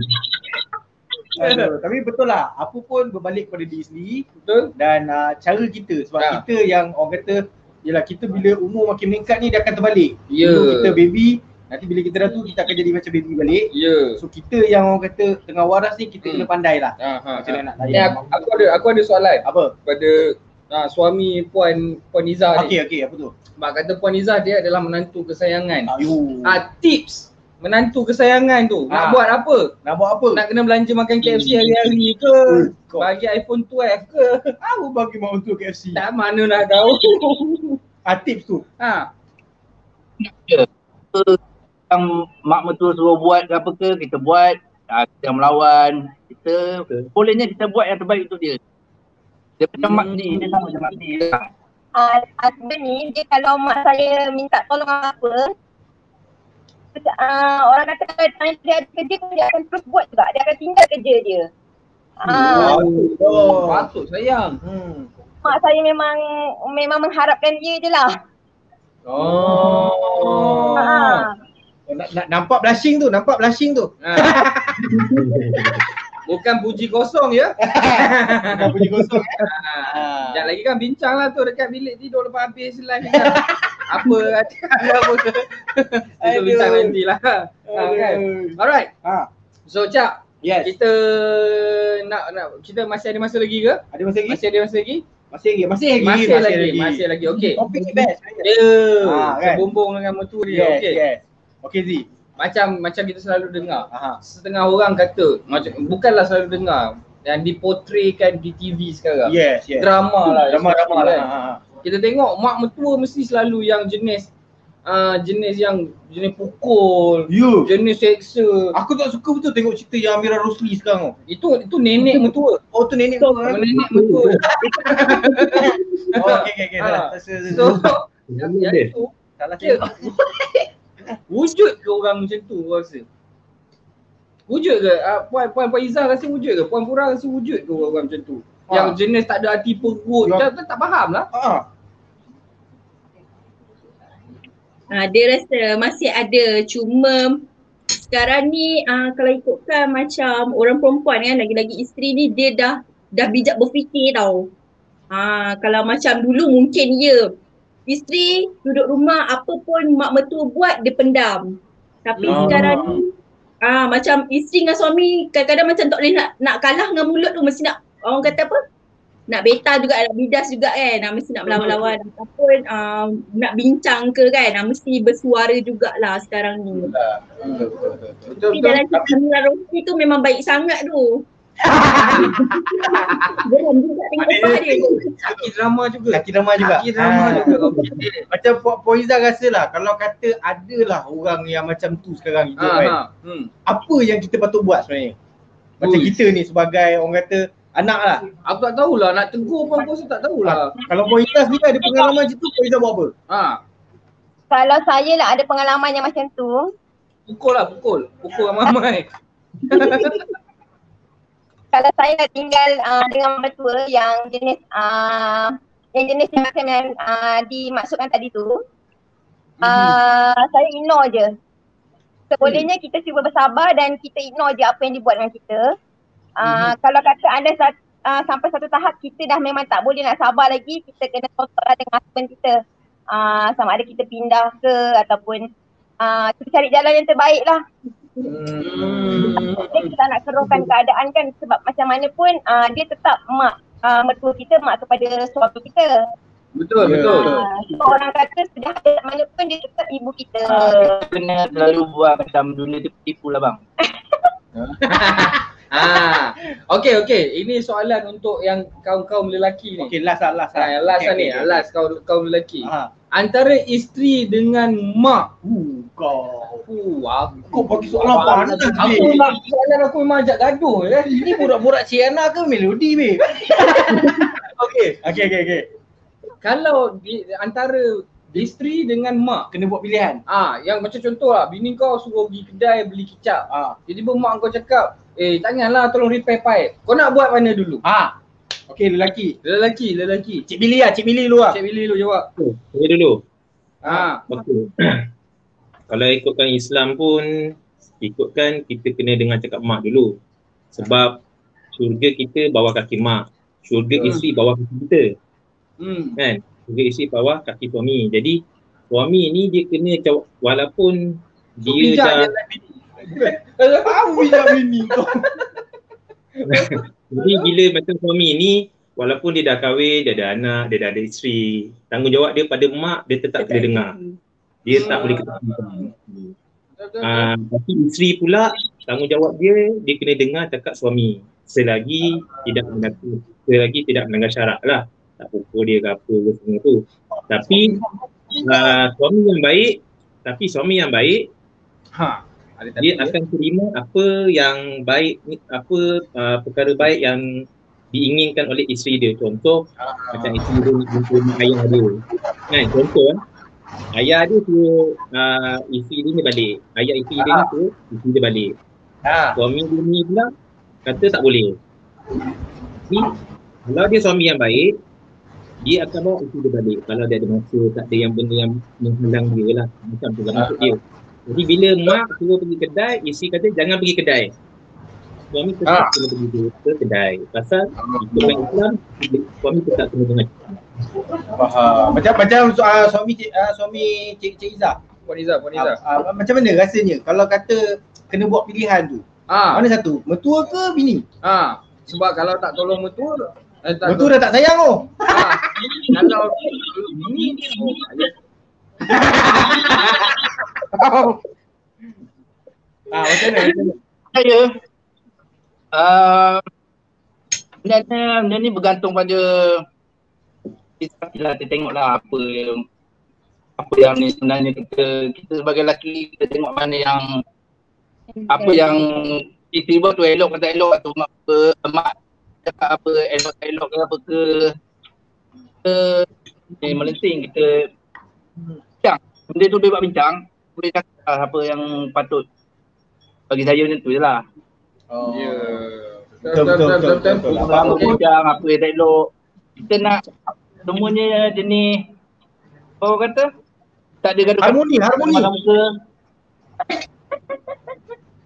Aduh, tapi betul lah, apa pun berbalik pada diri sendiri Betul? dan uh, cara kita sebab Ha. kita yang orang kata Yelah kita bila umur makin meningkat ni dia akan terbalik Ya. Dulu kita baby, nanti bila kita dah tu kita akan jadi macam baby balik Ya. So kita yang orang kata tengah waras ni kita Hmm. kena pandai lah Ha, ha, Macam ha. mana nak Ni layan aku, aku ada aku ada soalan Apa? pada ha, suami puan puan Izzah ni. Okey okey apa tu? Mak kata puan Izzah dia adalah menantu kesayangan. Ayu Ah tips menantu kesayangan tu nak Ah. buat apa? Nak buat apa? Nak kena belanja makan KFC hari-hari ke? Kau. Bagi iPhone 12 ke? [laughs] Apa bagi mak untuk KFC? Tak mana nak tahu. Ah, tips tu ha. Yang mak mertua suruh buat ke apa ke kita buat uh, kita melawan kita bolehnya kita buat yang terbaik untuk dia dia macam mak dia dia sama macam mak dia lah. uh, husband ni dia kalau mak saya minta tolong apa uh, orang kata kalau dia ada kerja dia akan terus buat juga dia akan tinggal kerja dia uh, Oh. Patut sayang. Hmm. mak saya memang memang mengharapkan dia je lah Oh. uh, nampak blushing tu, nampak blushing tu. Ha. [laughs] Bukan puji kosong ya. [laughs] Dah puji kosong. Ha. Sekejap lagi kan bincang lah tu dekat bilik tidur lepas habis live kan. [laughs] apa ke. Kita Aduh. bincang nanti lah. Ha, kan? Alright. Ha. So Cak, Yes. kita nak nak kita masih ada masa lagi ke? Ada masa lagi? Masih ada masa lagi? Masih lagi, masih lagi. Masih lagi, masih lagi. Okey. Topik ni best. Ya. Ah, kan? Sebumbung dengan mertua dia. Yes, Okey. yes. Okey Z. Macam macam kita selalu dengar. Aha. Setengah orang kata macam bukanlah selalu dengar yang dipotretkan di TV sekarang. Yes, yes. Drama lah. Drama-drama lah. kan. Ha. Kita tengok mak mertua mesti selalu yang jenis uh, jenis yang jenis pukul, You. jenis seksa. Aku tak suka betul tengok cerita yang Amira Rosli sekarang tu. Itu itu nenek mertua. Oh tu nenek eh? Nenek mertua. [laughs] Oh, okey okey okey. Ha. dah. Terus, terus, So terus. yang, yang dia. itu Salah Ya. [laughs] wujud ke orang macam tu kau rasa? Wujud ke? Uh, puan puan puan Izzah rasa wujud ke? Puan Pura rasa wujud ke orang macam tu? Ha. Yang jenis tak ada hati perut. Tak, tak, tak faham lah. Ha. Ha, dia rasa masih ada cuma sekarang ni uh, kalau ikutkan macam orang perempuan kan lagi-lagi isteri ni dia dah dah bijak berfikir tau. Ha, kalau macam dulu mungkin ya. Isteri duduk rumah apa pun mak mertua buat dia pendam. Tapi Ah. sekarang ni ah macam isteri dengan suami kadang-kadang macam tak boleh nak nak kalah dengan mulut tu mesti nak orang kata apa? Nak beta juga, nak bidas juga kan. Ah, mesti nak melawan-lawan ataupun ah, nak bincang ke kan. Ah, mesti bersuara jugalah sekarang ni. Betul betul betul. Betul Tapi dalam cerita Rosli tu memang baik sangat tu. Geram juga tengok upah dia. Laki drama juga. Laki drama juga. Laki drama Ha. juga. Okey. Macam Puan Izzah rasa lah kalau kata ada lah orang yang macam tu sekarang hidup Ha, kan. ha. Hmm. Apa yang kita patut buat sebenarnya? Macam Ui. kita ni sebagai orang kata anak lah. Aku tak tahulah nak tegur pun aku rasa tak tahulah. Kalau Puan Izzah sendiri ada pengalaman macam tu, Izzah buat apa? Ha. Kalau saya lah ada pengalaman yang macam tu Pukul lah pukul. Pukul ramai-ramai. [laughs] kalau saya tinggal uh, dengan mertua yang jenis uh, yang jenis macam yang uh, dimaksudkan tadi tu uh, saya ignore je. Sebolehnya kita cuba bersabar dan kita ignore je apa yang dibuat dengan kita. Uh, Kalau kata ada satu, uh, sampai satu tahap kita dah memang tak boleh nak sabar lagi, kita kena lah dengan husband kita. Uh, sama ada kita pindah ke ataupun uh, kita cari jalan yang terbaik lah. Hmm. Kita tak nak keruhkan keadaan kan sebab macam mana pun uh, dia tetap mak uh, mertua kita, mak kepada suami kita. Betul, yeah. betul. Uh, so orang kata sudah ada mana pun dia tetap ibu kita. Uh, kena selalu buat macam dunia tu tipu lah bang. [laughs] ah, okay, okay. Ini soalan untuk yang kaum-kaum lelaki ni. Okay, last lah, last lah. Ah, last okay, lah ni, okay. last kaum, kaum lelaki. Aha. Antara isteri dengan mak. Uh, kau. Uh, aku. Kau bagi soalan apa? Aku nak soalan aku memang ajak gaduh. Eh. [laughs] Ini budak-budak Ciana ke melodi, be? [laughs] okay. Okay, okay, okay kalau di, antara isteri dengan mak kena buat pilihan. Ah, yang macam contoh lah, bini kau suruh pergi kedai beli kicap. Ah, jadi mak kau cakap, "Eh, janganlah tolong repair pipe." Kau nak buat mana dulu? Ah. Okey, lelaki. Lelaki, lelaki. Cik Billy lah, Cik Billy dulu lah. Cik Billy dulu jawab. Oh, saya dulu. Ah. Okey. [clears throat] Kalau ikutkan Islam pun ikutkan kita kena dengan cakap mak dulu. Sebab syurga kita bawah kaki mak. Syurga hmm. isteri bawah kaki kita. Hmm. Kan? Juga isi bawah kaki suami. Jadi suami ni dia kena jawab walaupun so, dia dah Kalau [laughs] tahu bijak bini kau. [laughs] [laughs] Jadi bila macam suami ni walaupun dia dah kahwin, dia ada anak, dia dah ada isteri, tanggungjawab dia pada mak dia tetap kena dengar. Dia tak boleh ketahui. Uh, tapi isteri pula tanggungjawab dia dia kena dengar cakap suami. Selagi tidak melanggar selagi tidak melanggar syarat lah. Tak pukul dia ke apa ke semua tu. Tapi uh, suami yang baik, tapi suami yang baik, ha, dia akan terima apa yang baik, apa uh, perkara baik yang diinginkan oleh isteri dia. Contoh ha. macam isteri dia nak jumpa ayah dia. Kan, contoh eh. Ayah dia tu uh, isteri dia ni balik. Ayah isteri dia ni tu isteri dia balik. Ha. Suami dia ni pula kata tak boleh. Jadi, kalau dia suami yang baik, dia akan bawa itu dia balik kalau dia ada masa tak ada yang benda yang menghalang dia lah macam tu lah maksud dia jadi bila mak suruh pergi kedai isteri kata jangan pergi kedai suami tetap ah. kena pergi ke kedai pasal itu ah. Islam suami tetap kena dengan Faham. Macam macam uh, suami uh, suami Cik Cik Iza. Puan Iza, Puan Iza. Uh, uh, macam mana rasanya kalau kata kena buat pilihan tu? Ah. Mana satu? Mertua ke bini? Ah. Sebab kalau tak tolong mertua Eh, Betul dah tak sayang tu. Ha. Kalau ni ni Ah, macam mana? Saya uh, sebenarnya benda ni bergantung pada kita kita tengoklah apa yang apa yang ni sebenarnya kita kita sebagai lelaki kita tengok mana yang apa yang tiba-tiba tu elok kata elok atau mak mak cakap apa elok-elok ke apa ke ke ni melenting kita benda tu boleh buat bincang boleh cakap apa yang patut bagi saya macam tu je lah oh. ya betul betul betul betul apa bincang apa yang tak elok kita nak semuanya jenis apa kata tak ada gaduh harmoni harmoni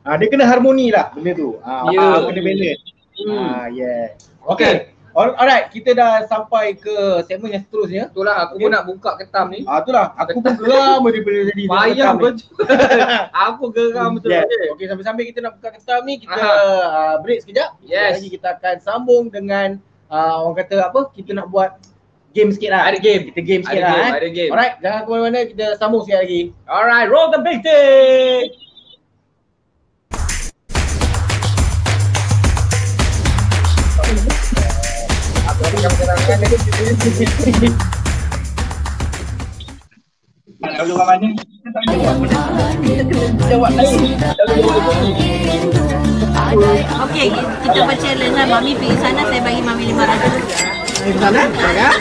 Ah, dia kena harmoni lah benda tu. Ah, yeah. kena balance. Hmm. Ah, yeah. Okay. Alright, kita dah sampai ke segmen yang seterusnya. Itulah aku okay. pun nak buka ketam ni. Ah, itulah. Aku pun geram daripada jadi Payah betul. [laughs] aku geram betul. Yeah. Okay, sambil-sambil kita nak buka ketam ni, kita uh, break sekejap. Yes. Lagi kita akan sambung dengan uh, orang kata apa? Kita nak buat game sikit lah. Ada game. Kita game sikit ada lah. Game, eh. Ada game. Alright, jangan ke mana-mana. Kita sambung sikit lagi. Alright, roll the big Okey, kita buat challenge lah. Mami pergi sana, saya bagi Mami lima ratus. Di sana? Ya.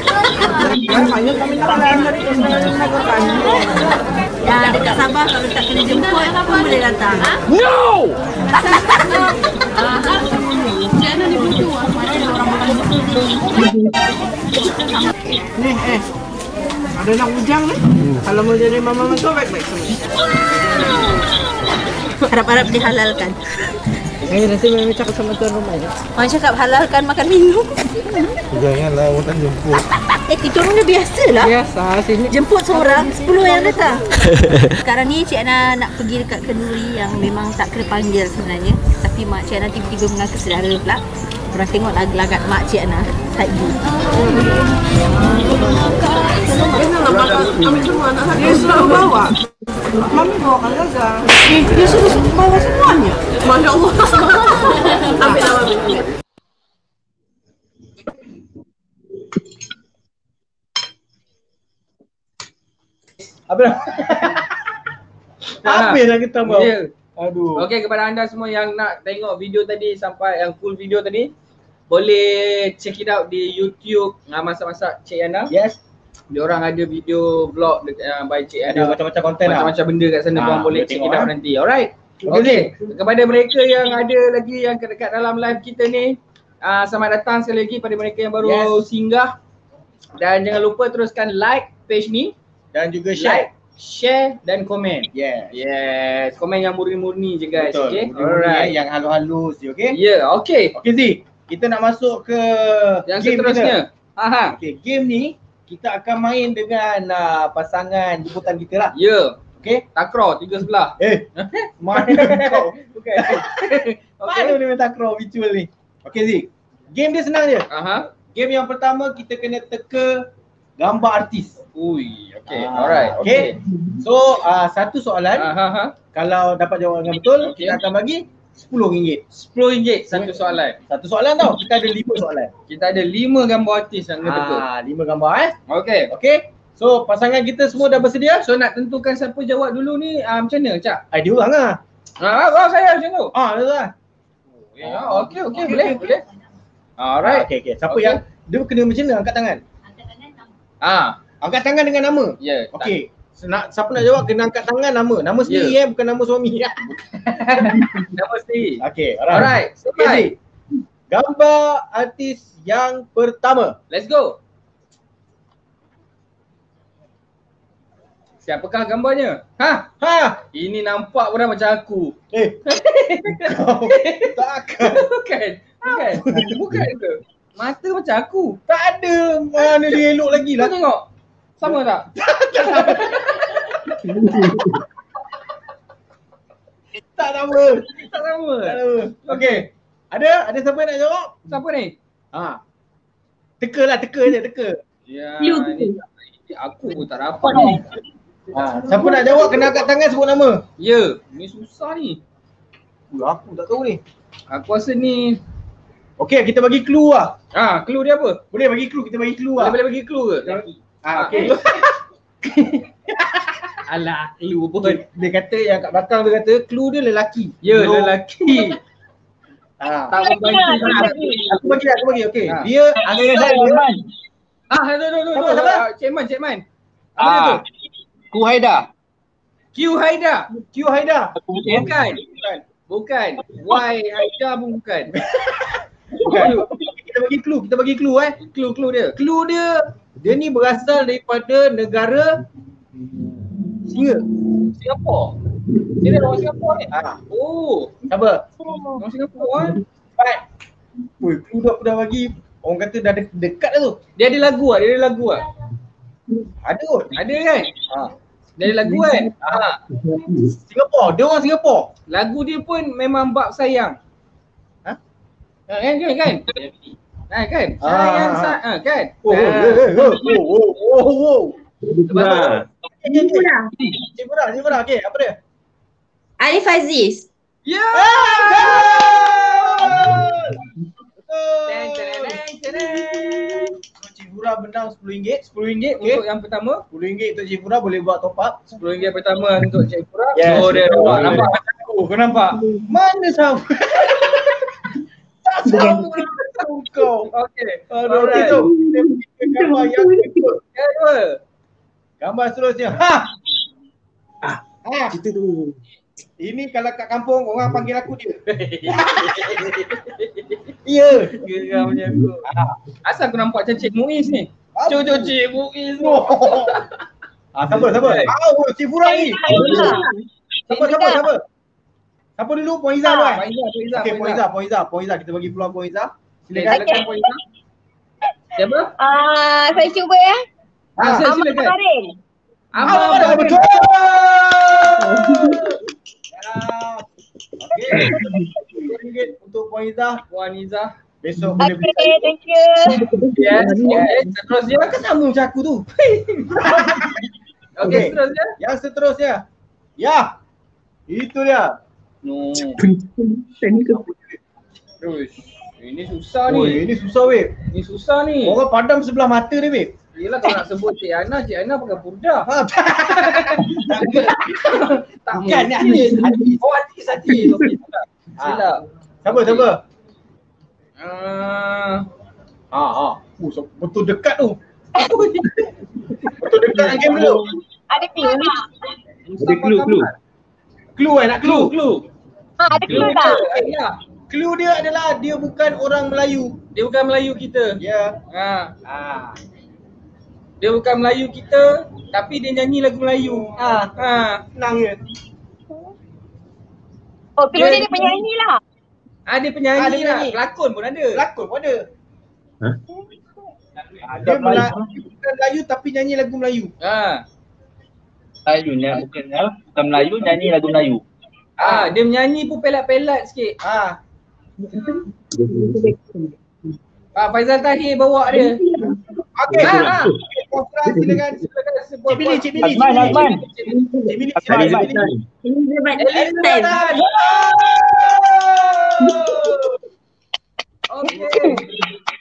Ya, dekat Sabah kalau tak kena jemput pun boleh datang. No! [laughs] Ni eh. Ada nak hujang ni. Hmm. Kalau mau jadi mama mentua baik-baik semua. Harap-harap dihalalkan. Eh, nanti Mami cakap sama tuan rumah ya. Orang cakap halalkan makan minum. Janganlah orang tak jemput. Eh, orang dah biasa lah. Biasa sini. Jemput seorang, 10 yang datang. Sekarang ni Cik Ana nak pergi dekat kenduri yang memang tak kena panggil sebenarnya. Tapi mak Cik Ana tiba-tiba mengaku saudara pula. Orang tengok lagat-lagat mak Cik Ana. Side view. Dia suruh bawa. Mami bawa kan Gaza. Eh, dia suruh bawa semuanya. Masya Allah. Ambil lah Mami. Apa dah? Kita buat? Ya. Aduh. Okey kepada anda semua yang nak tengok video tadi sampai yang full video tadi boleh check it out di YouTube uh, masak-masak Cik Yana. Yes. Dia orang ada video vlog de- uh, by Cik Ada Yana. macam-macam konten lah. Macam-macam benda kat sana Ah, korang boleh check it out eh. nanti. Alright. Okey, Okey. Kepada mereka yang ada lagi yang dekat dalam live kita ni uh, selamat datang sekali lagi pada mereka yang baru Yes. singgah. Dan jangan lupa teruskan like page ni, Dan juga share. like, share dan komen. Yeah. Yes, komen yang murni-murni je guys. Betul. Okay. Alright. Alright. Yang halus-halus je, okey? Ya, yeah, okey. Okey Z, kita nak masuk ke Yang game seterusnya. Kita. Aha. Okey, game ni kita akan main dengan uh, pasangan jemputan kita lah. Ya. Yeah. Okey? Takraw tiga sebelah. Eh, [laughs] mana kau? Bukan. [laughs] Mana dia main takraw virtual ni? Okey Z, game dia senang je. Aha. Game yang pertama kita kena teka gambar artis. Ui, okey. Ah, Alright. okey. Okey. So, uh, satu soalan. Aha. ha. Kalau dapat jawapan yang betul, Okey. kita akan bagi RM10. RM10 satu soalan. Satu soalan tau. Kita ada lima soalan. Kita ada lima gambar artis yang kena. Ah, lima gambar eh. Okey. Okey. So, pasangan kita semua dah bersedia? So nak tentukan siapa jawab dulu ni uh, macam mana, Cak? Ah, dia orang ah. Ah, oh, saya macam tu. Ah, betul lah. Ya, okey, okey, boleh, boleh. Alright. Okey, okey. Siapa Okey. yang dia kena macam mana angkat tangan? Ah, Angkat tangan dengan nama. ya. Yeah, Okey. So, nak, siapa nak jawab kena angkat tangan nama. Nama sendiri Ya. eh, bukan nama suami. [laughs] Nama sendiri. Okey, Alright, Okay, selesai. Z. Gambar artis yang pertama. Let's go. Siapakah gambarnya? Ha? Ha! Ini nampak pun macam aku. Eh. [laughs] Kau takkan. Bukan. Bukan. Bukan ke? Mata macam aku. Tak ada. Mana dia elok lagi Kau lah. tengok. Sama tak? [laughs] Tak sama. Tak sama. Tak sama. Okey. Ada? Ada siapa nak jawab? Siapa ni? Ha. Teka lah, teka je, teka. Ya, You. ni, ni aku pun tak dapat ni. Ha. Siapa nak jawab kena angkat tangan sebut nama. Ya, ni susah ni. Ui, aku tak tahu ni. Aku rasa ni Okey, kita bagi clue lah. Ah, clue dia apa? Boleh bagi clue, kita bagi clue Boleh lah. boleh bagi clue ke? Ha, okey. [laughs] Alah, clue pun. Dia, dia kata yang kat belakang dia kata clue dia lelaki. Ya, No. lelaki. Ha. [laughs] Tak membantu sangat. Aku bagi aku bagi okey. Ha. Dia asal dia Ah, tu tu tu. Siapa, tu. siapa? Ah, Cik Man, Cik Man. apa dia tu? Ah, Ku Haida. Q Haida. Q Haida. Bukan. Bukan. Bukan. Y Haida pun bukan. Bukan. Kita bagi clue, kita bagi clue eh. Clue clue dia. Clue dia dia ni berasal daripada negara singa. Singapura. Dia orang Singapura ni. Ha. Oh, Siapa? orang Singapura eh. Baik. Oi, clue dah aku dah bagi. Orang kata dah de- dekat dah tu. Dia ada lagu ah, dia ada lagu ah. Ada kot. Ada kan? Ha. Dia ada lagu kan? Ha. Singapura, dia orang Singapura. Lagu dia pun memang bab sayang. Ha? Ha, kan kan kan? Ha, kan? Ah. Sayang sa ha, kan? Oh, oh, Ha. [laughs] oh, oh, oh, oh, oh, oh. Lepas tu, Eh, eh, eh. Cik Murah, Cik Murah. Okey, apa dia? Arif Aziz. Ya. So, Cik Murah menang RM10. RM10 Okey. untuk yang pertama. RM10 untuk Cik Murah boleh buat top up. RM10 pertama untuk Cik Pura. Yes, so dia betul. nampak, nampak. Kau nampak? Mana sama? [laughs] sama kau. Okey. Aduh, okey Alright. tu. Kita pergi ke gambar yang kedua. Gambar seterusnya. Ha! Ah, Ha! Cerita tu. Ini kalau kat kampung orang panggil aku dia. [laughs] Ya. Geram macam aku. Asal aku nampak macam Cik Muiz ni? Cucu Cik Muiz. Ah, siapa siapa? Ah, Cik Fura ni. Siapa siapa siapa? Siapa dulu? Puan Izzah Ah, dulu? Puan Izzah, Puan Izzah, Okey, Puan Izzah, Puan Izzah, Puan Izzah. Kita bagi peluang Puan Izzah. Silakan, silakan Puan Izzah. Siapa? Ah, saya cuba ya. Ah, saya Ahmad silakan. Amal Amal Farin. betul. Okey. RM10 untuk Puan Izzah. Puan Izzah. Besok boleh beli. Okay, thank you. Yes, yes. Seterusnya. Kan sama macam aku tu. [laughs] Okey, Okey. seterusnya. Yang seterusnya. Ya. Itu dia. No. Terus. Ini susah Oh, ni. ini susah weh. Ini susah ni. Orang padam sebelah mata dia weh. Yelah kalau nak sebut Cik Ana, Cik Ana pakai purdah. [laughs] Ha, Tak Bukan ni hati. Oh, hati hati. [laughs] Okey, silap. Siapa siapa? Ah, Ha ha. Oh, so- betul dekat tu. betul dekat dengan game dulu. Ada clue tak? Ada clue, clue. Clue eh nak clue. clue. Ah, ada clue tak? Ya. Clue dia adalah dia bukan orang Melayu. Dia bukan Melayu kita. Ya. Ha. Ha. Dia bukan Melayu kita, tapi dia nyanyi lagu Melayu. Ha. Ha. Senang je. Oh, clue Dia- dia, dia penyanyi lah. Ah, dia Ah, penyanyi dia lah. penyanyi. Pelakon pun ada. Pelakon pun ada. Ha? Ha, dia Melayu, dia bukan Melayu tapi nyanyi lagu Melayu. Ha. Melayu ni bukan bukan Melayu nyanyi lagu Melayu. Ah, dia menyanyi pun pelat-pelat sikit. Ha. Pak Faizal Tahir bawa dia. Okey. Ha, ha. Okey, Kofra silakan. Silakan sebut. Cik Billy, Cik Billy, Cik Azman, Billy. Azman. Cik Billy, Azman, silakan, Cik Azman. Billy. Elizabeth Elizabeth Einstein. Tan.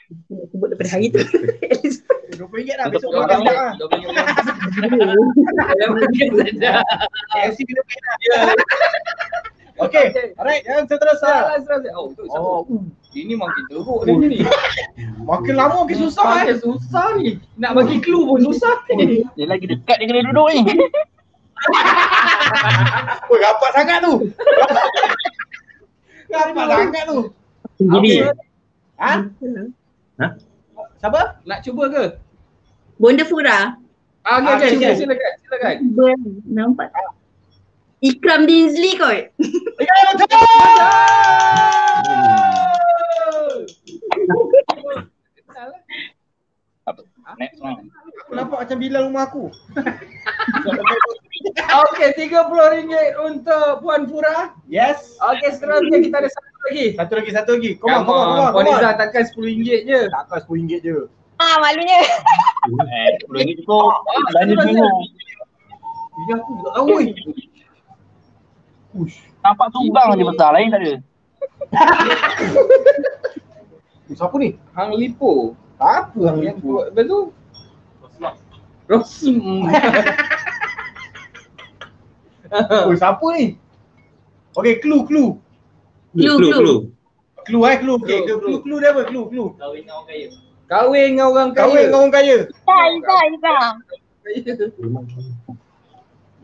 Okey. Sebut daripada hari tu. [laughs] RM20 dah besok minit, dah. KFC bila main dah. Okey, alright, yang seterusnya. Seterusnya. Oh, tu? Oh, Ini makin teruk ni. makin lama makin susah eh. Susah ni. Nak bagi clue pun susah ni. Dia lagi dekat dia kena duduk ni. [laughs] Oi, rapat sangat tu. Rapat sangat tu. Jadi, Ha? Ha? Siapa? Nak cuba ke? Bonda Fura. Ah, okey, Ah, cuba. okey, silakan, silakan. Ber, nampak tak? Ikram Dinsley kot. Ya, betul. Next one. Aku nampak macam Bilal rumah aku. [laughs] Okey, RM30 untuk Puan Fura. Yes. Okey, seterusnya kita ada satu lagi. Satu lagi, satu lagi. Come on, Come on, come on. Puan. Izzah takkan RM10 je. Takkan RM10 je. Ah, malunya. Eh, sepuluh ringgit cukup. Belanja semua. Ini aku tak tahu. Ush. Nampak tunggang je besar, lain tak ada. [laughs] Siapa ni? Hang Lipo. Apa yang Yang lipu? buat betul? Rosm. [laughs] Oh, siapa ni? Okey, clue, clue. clue, clue, clue. Clue eh, clue. Okey, Clue, clue, clue dia apa? Clue, clue. Kahwin dengan orang kaya. Kahwin dengan orang kaya. Kahwin dengan orang kaya. Izzah, Izzah, Izzah.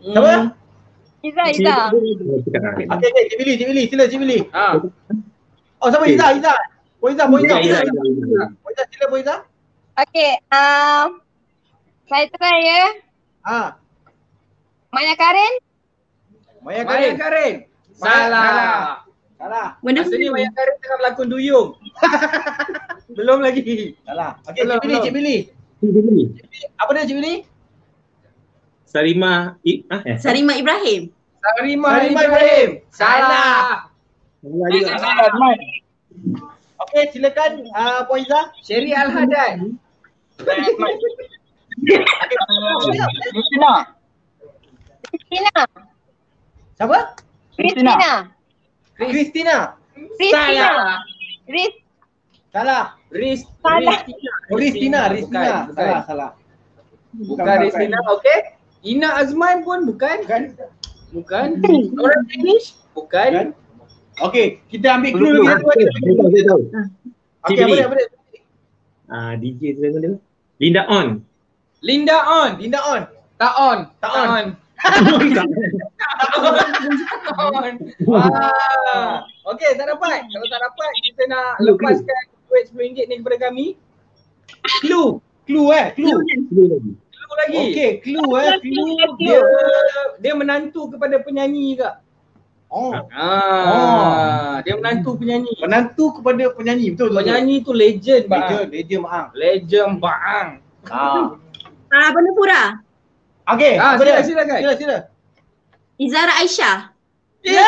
Siapa? Izzah, Izzah. Okey, okey, Cik Billy, Cik Billy, sila Cik Billy. Ha. Oh, siapa? Okey. Izzah, Izzah. Puan Izzah, Puan Izzah. Puan Izzah, sila Puan Izzah. Okey, um, saya try ya. Ha. Maya Karen. Maya Maya Karin. Karin. Maya- Salah. Salah. Bonda Masa ni. Maya Karin tengah berlakon duyung. [laughs] Belum lagi. Salah. Okey, Cik Billy. Cik Billy. Apa dia Cik Billy? Sarima, I, ah, eh. Sarima Ibrahim. Sarima Sarima Ibrahim. Ibrahim. Salah. Salah juga. Okey, silakan uh, Puan Izzah. Sherry Al-Haddad. Christina. Christina. Siapa? Christina. Christina. Christina. Chris. Salah. Riz. Salah. Riztina. Oh, Ristina, Ristina. Bukan, bukan. Salah, salah. Bukan Riztina, okey. Ina Azman pun bukan. Bukan. Bukan. Orang Danish? Bukan. Okey, kita ambil clue lagi. Saya tahu, saya tahu. Okey, Cik apa? Ah, DJ tu nama dia. Linda On. Linda On. Linda on. Tak on. Tak Tak on. Ah. Okey, tak dapat. Kalau tak dapat, kita nak Clue, lepaskan duit RM10 ni kepada kami. Clue. Clue eh, clue. Clue lagi. Clue lagi. Okey, clue eh, clue. Dia dia menantu kepada penyanyi ke? Oh. Ah, dia menantu penyanyi. Menantu kepada penyanyi, betul betul. Penyanyi tu legend Legend, bang. legend Maang. Legend bang. Ah. Ah, Benda Pura. Okey, Ah, apa dia? sila, silakan. Sila sila. Izara Aisyah. Ya.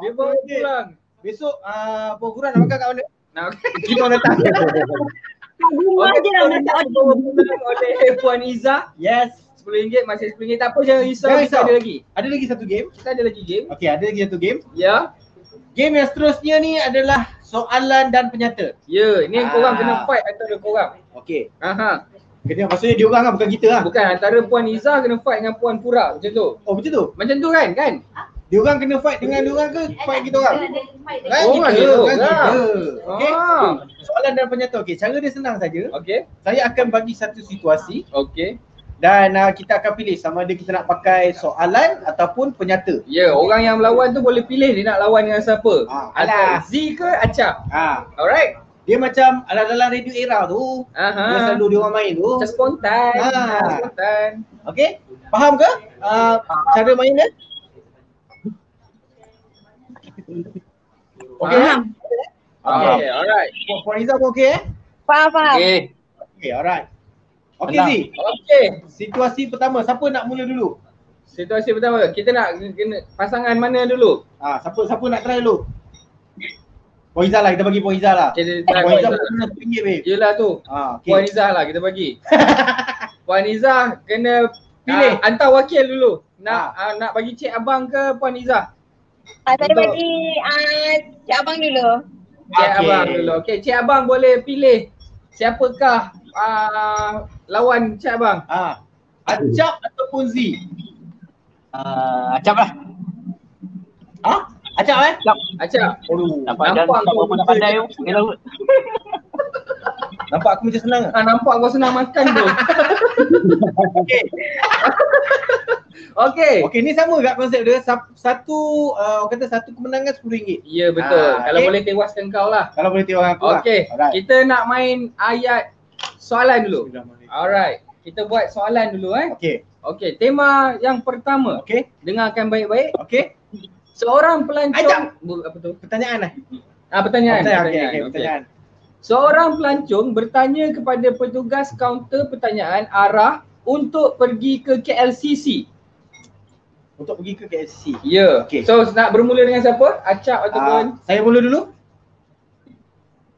Dia bawa pulang. Besok ah uh, Puan nak makan kat mana? Nak Kita orang datang. Rumah Okey, je lah nak tak order. bawa pulang oleh Puan Iza. Yes. RM10 masih RM10 tak apa jangan risau Jangan kita risau. ada lagi. Ada lagi satu game. Kita ada lagi game. Okey, ada lagi satu game. Ya. Game yang seterusnya ni adalah soalan dan penyata. Ya, ni Ah. korang kena fight antara korang. Okey. Aha. Kena maksudnya dia orang lah bukan kita lah. Bukan antara Puan Iza kena fight dengan Puan Pura macam tu. Oh macam tu. Macam tu kan? Kan? Dia orang kena fight dengan dia orang ke fight kita orang? Kan Oh, kita, macam tu. kan Ah. kita. Okey. Ah. Soalan dan penyata. Okey, cara dia senang saja. Okey. Saya akan bagi satu situasi Okey. Dan uh, kita akan pilih sama ada kita nak pakai soalan ataupun penyata. Ya, orang yang melawan tu boleh pilih dia nak lawan dengan siapa. Ah, Antara alah. Z ke Acap. Ha. Alright. Dia macam ala dalam radio era tu. Aha. Dia selalu dia orang main tu. Macam spontan. Ah. Spontan. Okey? Faham ke? Uh, cara main dia? Okey. Faham. Okey. Okay, alright. Puan- Puan Izzah pun okey eh? Faham, faham. Okey. Okey, alright. Okey. Z. Okey. Situasi pertama, siapa nak mula dulu? Situasi pertama, kita nak kena pasangan mana dulu? Ah, siapa siapa nak try dulu? Puan Izzah lah, kita bagi Puan Izzah lah. Kita try Izzah pun nak RM1 babe. Yelah tu. Ah, Puan okey. Izzah lah kita bagi. [laughs] Puan Izzah kena Pilih. ah, hantar wakil dulu. Nak Ah. ah, nak bagi cik abang ke Puan Izzah? Ah, saya Untuk- bagi ah, Cik Abang dulu. Cik Okey. abang dulu. Okey, cik abang boleh pilih siapakah ah, lawan cik abang? Ah. Acap ataupun Z? Uh, acap lah. Ha? Acap eh? Acap. Acap. Aduh. Nampak Nampak kau nak muka pandai tu. Lah. Nampak aku macam senang ke? Ah, nampak kau senang makan tu. Okey. [laughs] Okey. Okey, ni sama kat konsep dia. Satu uh, orang kata satu kemenangan RM10. Ya betul. Ah, Kalau okey. boleh tewaskan kau lah. Kalau boleh tengok aku lah. Okey, Alright. kita nak main ayat soalan dulu. Alright, kita buat soalan dulu eh. Okey. Okey, tema yang pertama. Okey. Dengarkan baik-baik. Okey. Seorang Ajak. pelancong Bu- apa tu? Pertanyaan lah. Ah pertanyaan. Pertanyaan, okey, pertanyaan. okey, okey. pertanyaan. Seorang pelancong bertanya kepada petugas kaunter pertanyaan arah untuk pergi ke KLCC. Untuk pergi ke KSC. Ya. Okey. So nak bermula dengan siapa? Acap ataupun Ah, saya mula dulu?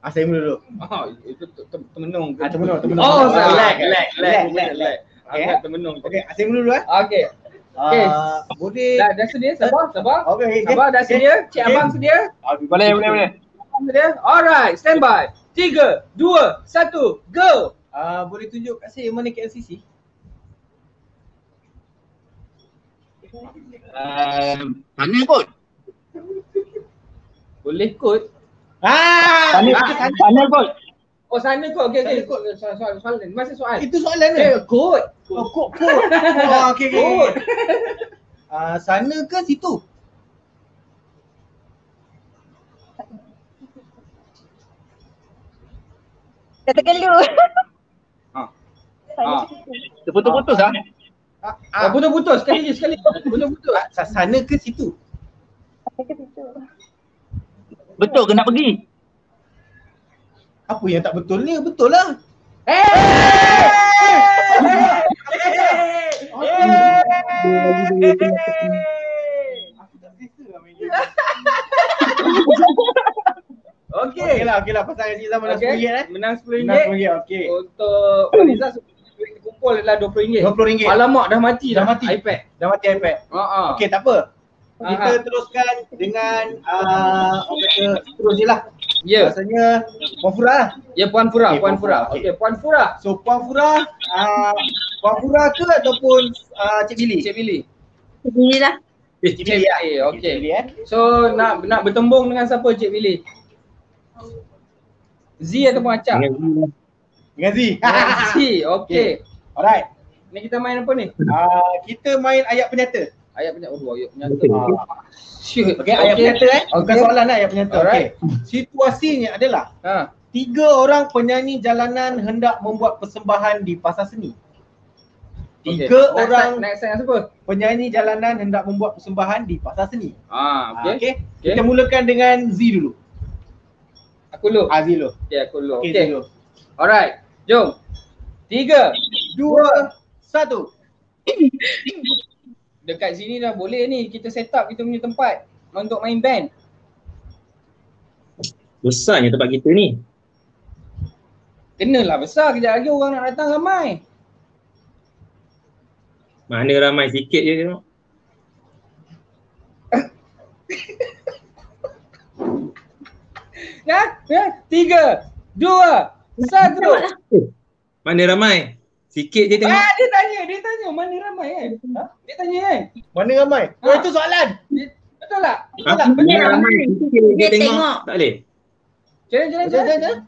Ah, saya mula dulu. Ah, itu te- te- temenung. ke? Ah, temenung, temenung. Oh, Ah, lag, lag, okay. lag, Lag, lag, lag, lag. Okey, Agak eh? temenung. Okey, saya mula dulu eh. Okey. Okey. Ah, boleh. Dah, dah sedia? Sabar, sabar. Okey, okey. Sabar, dah sedia? Cik. Abang sedia? Boleh, boleh, boleh. Sedia? Alright, stand by. Tiga, dua, satu, go! Ah, boleh tunjuk kat saya mana KLCC? Uh, mana kot? Boleh kod? Ah, Sana, ah, sana kot. Oh, sana kod. Okey, okey. Sana kod. Soal, soal, soal. Masa soal. itu soalan Eh, dia. kod. Oh, kod, kod. Oh, okey, okey. Kod. okey. [laughs] Ah, sana ke situ? Kata kelu. Ah. Saya Ah. Terputus-putus ah. Ah, Ah, ah, putus-putus. Sekali lagi, sekali. Putus-putus. ah, sana ke situ? ke situ. Betul ke nak pergi? Apa yang tak betul ni? Betul lah. Aku tak selesa main game. Okey. Okey lah, okey lah. Pasangan Cik Zaman dah Okey. RM10 eh. Menang Menang RM10. RM10, okey. Untuk Fariza duit kumpul adalah RM20. RM20. Alamak dah mati Dah dah, mati. iPad. Dah mati iPad. Ah. Okey, tak apa. Kita Aha. teruskan dengan uh, orang kata terus je lah. Ya. Rasanya Puan Fura lah. Ya Puan Fura, Okey, Puan Puan Fura. Fura, okey. Okey, Puan Fura. So Puan Fura, uh, Puan Fura ke ataupun uh, Cik Billy? Cik Billy. Eh, Cik Billy. Cik lah. Billy, Cik okey. Billy eh. So nak nak bertembung dengan siapa Cik Billy? Z ataupun Acap? Dengan Z. Z, [laughs] okey. Alright. Ni kita main apa ni? Uh, kita main ayat penyata. Ayat penyata. Oh, ayat penyata. Ah. Shit. Okey, ayat penyata eh. Bukan Okey. soalan lah ayat penyata. Okey. Alright. Situasinya adalah Ha. Tiga orang penyanyi jalanan hendak membuat persembahan di pasar seni. Tiga Next orang next slide siapa? penyanyi jalanan hendak membuat persembahan di pasar seni. Ah, Okay. okey. okay. Kita mulakan dengan Z dulu. Aku dulu. Ah, Z dulu. Okey, aku dulu. Okay, dulu. Alright. Jom. Tiga, Dua, satu. [laughs] Dekat sini dah boleh ni kita set up kita punya tempat untuk main band. Besarnya tempat kita ni. Kenalah besar kejap lagi orang nak datang ramai. Mana ramai sikit je tengok. [laughs] Ya, ya. Tiga, dua, satu. Mana ramai? Sikit je tengok. Ah, dia tanya, dia tanya mana ramai kan? Ha? Dia tanya kan? Mana ramai? Ha. Oh, itu soalan. Betul tak? Betul Ha? tak? Mana ramai? Sikit je Dia tengok. tengok. Tak boleh. Jalan, jalan, Jalan, jalan. jalan.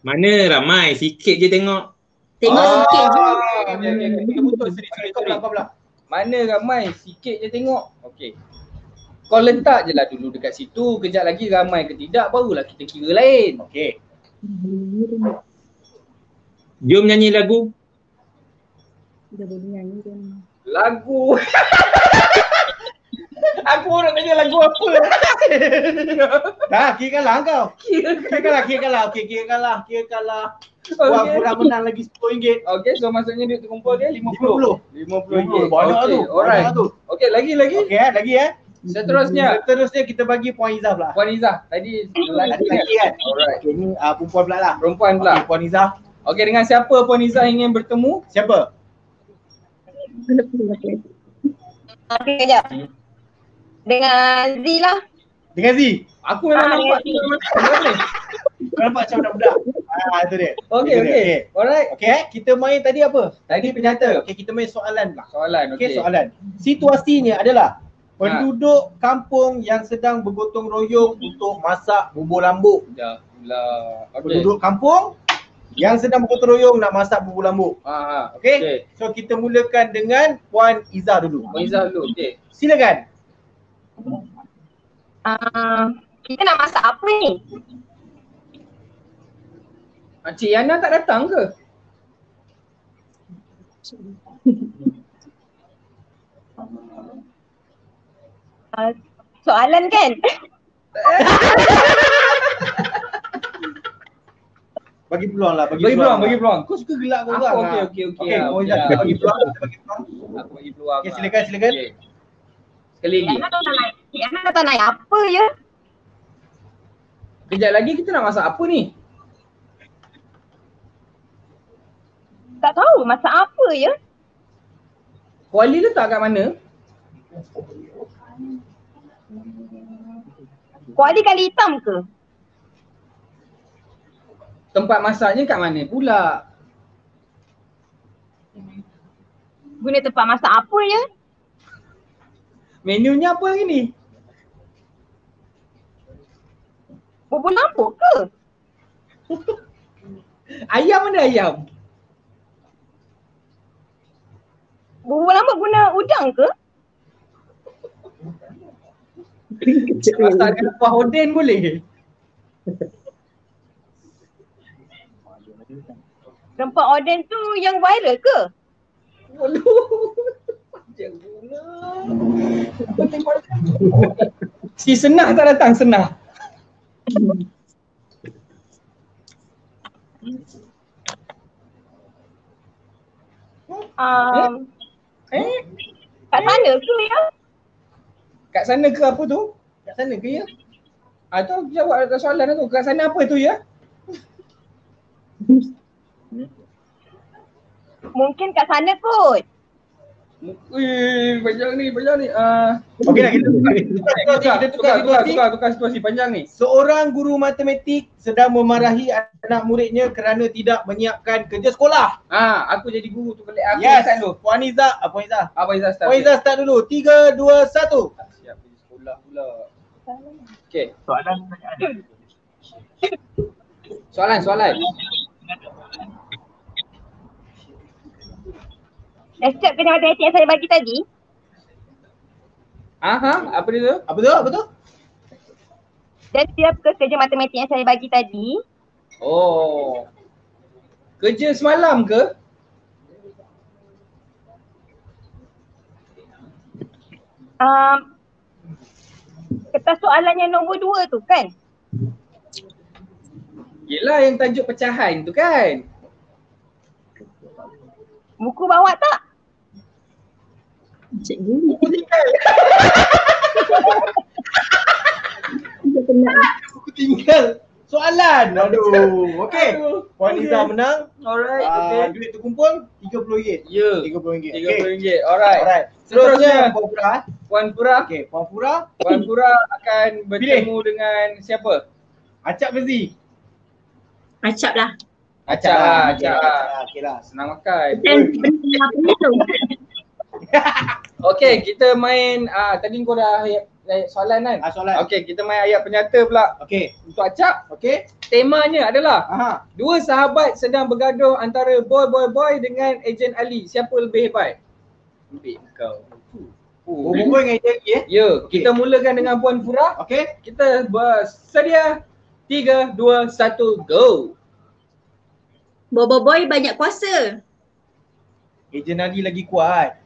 Mana ramai? Sikit je tengok. Tengok Ah, sikit je. Kau pula, kau pula. Mana ramai? Sikit je tengok. Okey. Kau letak je lah dulu dekat situ. Kejap lagi ramai ke tidak barulah kita kira lain. Okey. Jom nyanyi lagu. Lagu. [laughs] Aku nak tanya lagu apa? [laughs] Dah, kira kalah kau. Kira kalah, kira kalah. Okey, kira kalah, kira kalah. Wah, Okey. kurang menang lagi RM10. Okey, so maksudnya duit terkumpul dia 50. 50 50. Banyak Okey, tu. Alright. Banyak tu. Okey, lagi lagi. Okey, eh, lagi eh. Seterusnya, Seterusnya kita bagi poin Izzah pula. Puan Izzah. Tadi Tadi lelaki kan? lagi kan. Alright. Okey, ni uh, perempuan pula lah. Perempuan pula. Okey, Puan Izzah. Okey, dengan siapa Puan Izzah ingin bertemu? Siapa? Okey kejap. Dengan Z lah. Dengan Z. Aku memang Ah, nampak Kau nampak macam budak-budak. Ah, itu dia. Okey, Itu dia. okey. Alright. Okey, eh, kita main tadi apa? Tadi penyata. Okey, kita main soalan pula. Soalan, Okey, okey. soalan. Situasinya adalah penduduk kampung yang sedang bergotong royong untuk masak bubur lambuk. Ya, pula. Okey. Penduduk kampung yang sedang bergotong royong nak masak bubur lambuk. Ha, ha. Okey? Okey. So kita mulakan dengan Puan Izzah dulu. Puan Izzah dulu. Okey. Silakan. Uh, kita nak masak apa ni? Encik Yana tak datang ke? Uh, soalan kan? [laughs] Bagi peluang lah, bagi, Bagi peluang, bagi peluang. Kau suka gelak kau Aku orang. okey, okey, okey. Okey, ah, Puan okey, Izzah ah. kita bagi peluang, kita bagi peluang. Aku bagi peluang. Okey, silakan, silakan. Okey. Sekali lagi. Ana tak naik. Cik Ana tak naik apa ya? Kejap lagi kita nak masak apa ni? Tak tahu masak apa ya? Kuali letak kat mana? Kuali kali hitam ke? Tempat masaknya kat mana pula? Guna tempat masak apa ya? Menunya apa hari ni? Bubur lambuk ke? [laughs] Ayam mana ayam? Bubur lambuk guna udang ke? Masak kat kuah oden boleh? Rempah oden tu yang viral ke? [laughs] Si Senah tak datang, Senah. Um, Eh? kat sana ke ya? Kat sana ke apa tu? Kat sana ke ya? Ah tu jawab soalan tu. Kat sana apa tu ya? Mungkin kat sana kot. Wih, panjang ni, panjang ni. Ah. Okey dah kita tukar. Kita tukar, tukar tukar, tukar, situasi. tukar, tukar situasi panjang ni. Seorang guru matematik sedang memarahi anak muridnya kerana tidak menyiapkan kerja sekolah. Ah, aku jadi guru tu balik aku Yes. start dulu. Puan Izzah, ah, Puan Izzah. Apa Izzah start? Puan Izzah start dulu. 3 2 1. Siap pergi sekolah pula. Okey. Soalan Soalan, soalan. Dah siap kerja matematik yang saya bagi tadi? Aha, apa dia tu? Apa tu? Apa tu? Dah siap ke kerja matematik yang saya bagi tadi? Oh. Kerja semalam ke? Um, kertas soalan yang nombor dua tu kan? Yelah yang tajuk pecahan tu kan? Buku bawa tak? Cikgu. Buku tinggal. Aku tinggal soalan. Aduh. Okey. Puan Liza menang. Alright, Ah, okay. duit terkumpul RM30. Ya. RM30. RM30. Alright. Alright. Seterusnya, Puan Pura. Puan Pura. Okey, Puan Pura. Puan Pura akan bertemu dengan siapa? Acap Bezi. Acap lah. Acap lah, Acap. Okey lah. Senang makan. Dan benda apa ni tu? [laughs] Okey, kita main ah tadi kau dah ayat, ayat soalan kan? Ah, soalan. Okey, kita main ayat penyata pula. Okey. Untuk Acap, Okey. temanya adalah Aha. dua sahabat sedang bergaduh antara boy boy boy dengan ejen Ali. Siapa lebih hebat? Ambil kau. Oh, berbual dengan AJK eh. Ya, kita mulakan dengan Puan Pura. Okey. Kita bersedia. 3, 2, 1, go. Bobo boy banyak kuasa. Ejen Ali lagi kuat.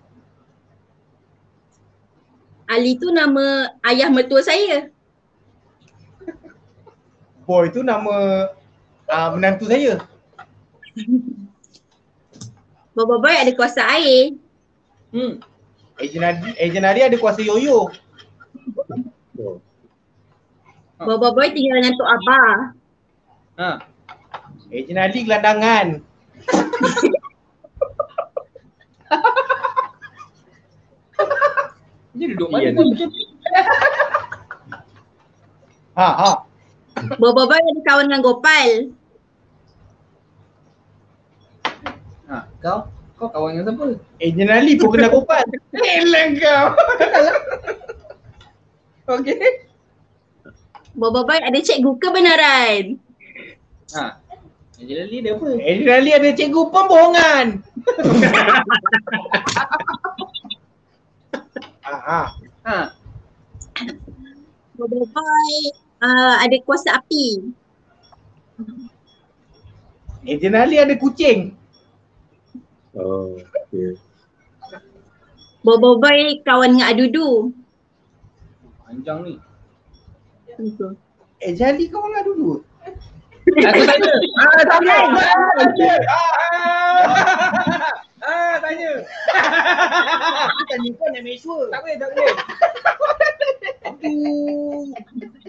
Ali tu nama ayah mertua saya. Boy tu nama uh, menantu saya. Bobo boy ada kuasa air. Hmm. Ejen Ali, Ejen Ali ada kuasa yoyo. Bobo boy tinggal dengan Tok Abah. Ha. Ejen Ali gelandangan. [laughs] duduk mana? Tu? [laughs] Ha ha. Bobo boy ada kawan dengan Gopal. Ha, kau? Kau kawan dengan siapa? Ejen Ali pun kena kopan. Elah [laughs] kau. [laughs] Okey. Bobo boy ada cikgu kebenaran. Ha. Ejen Ali dia apa? Ejen Ali ada cikgu pembohongan. Ha ha. Ha. Bobo boy uh, ada kuasa api. Ejen Ali ada kucing. Oh, okay. Bobo boy kawan dengan Adudu. Panjang ni. Ejen Ali kau orang dulu. Aku tanya. Ah, tanya. Tanya. Ah, tanya. Aku tanya [laughs] kau nak make sure. Tak boleh, tak boleh. Aduh.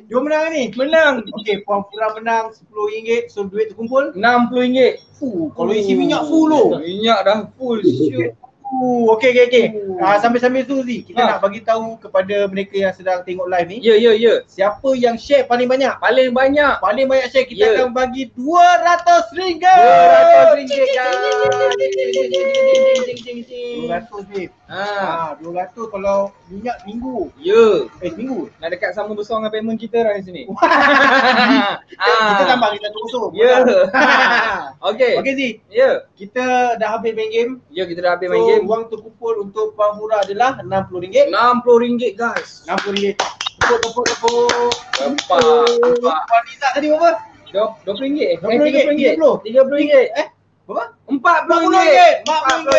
Dia menang ni. Menang. Okey, Puan Pura menang RM10. So duit terkumpul. RM60. Fuh, kalau isi minyak full tu. Minyak dah full. Shoot. Uh, okey okey okey. Ah sambil-sambil tu Zi, kita Ha. nak bagi tahu kepada mereka yang sedang tengok live ni, Ya, ya, ya. siapa yang share paling banyak? Paling banyak. Paling banyak share kita Ya. akan bagi RM200. RM200 guys. RM200 babe. Ha. Ah, 200 kalau minyak minggu. Ya. Eh seminggu. Nak dekat sama besar dengan payment kita dah di sini. [laughs] Kita tambah kita kosong. Ya. [laughs] Okey. Okey Zi, Ya. kita dah habis main game. Ya, kita dah habis So, main game. wang terkumpul untuk Puan Pura adalah RM60. RM60 guys. RM60. Tepuk tepuk tepuk. Puan Liza tadi berapa? RM20 eh? RM20, RM30. RM30. Eh, berapa? RM40. RM40. RM40.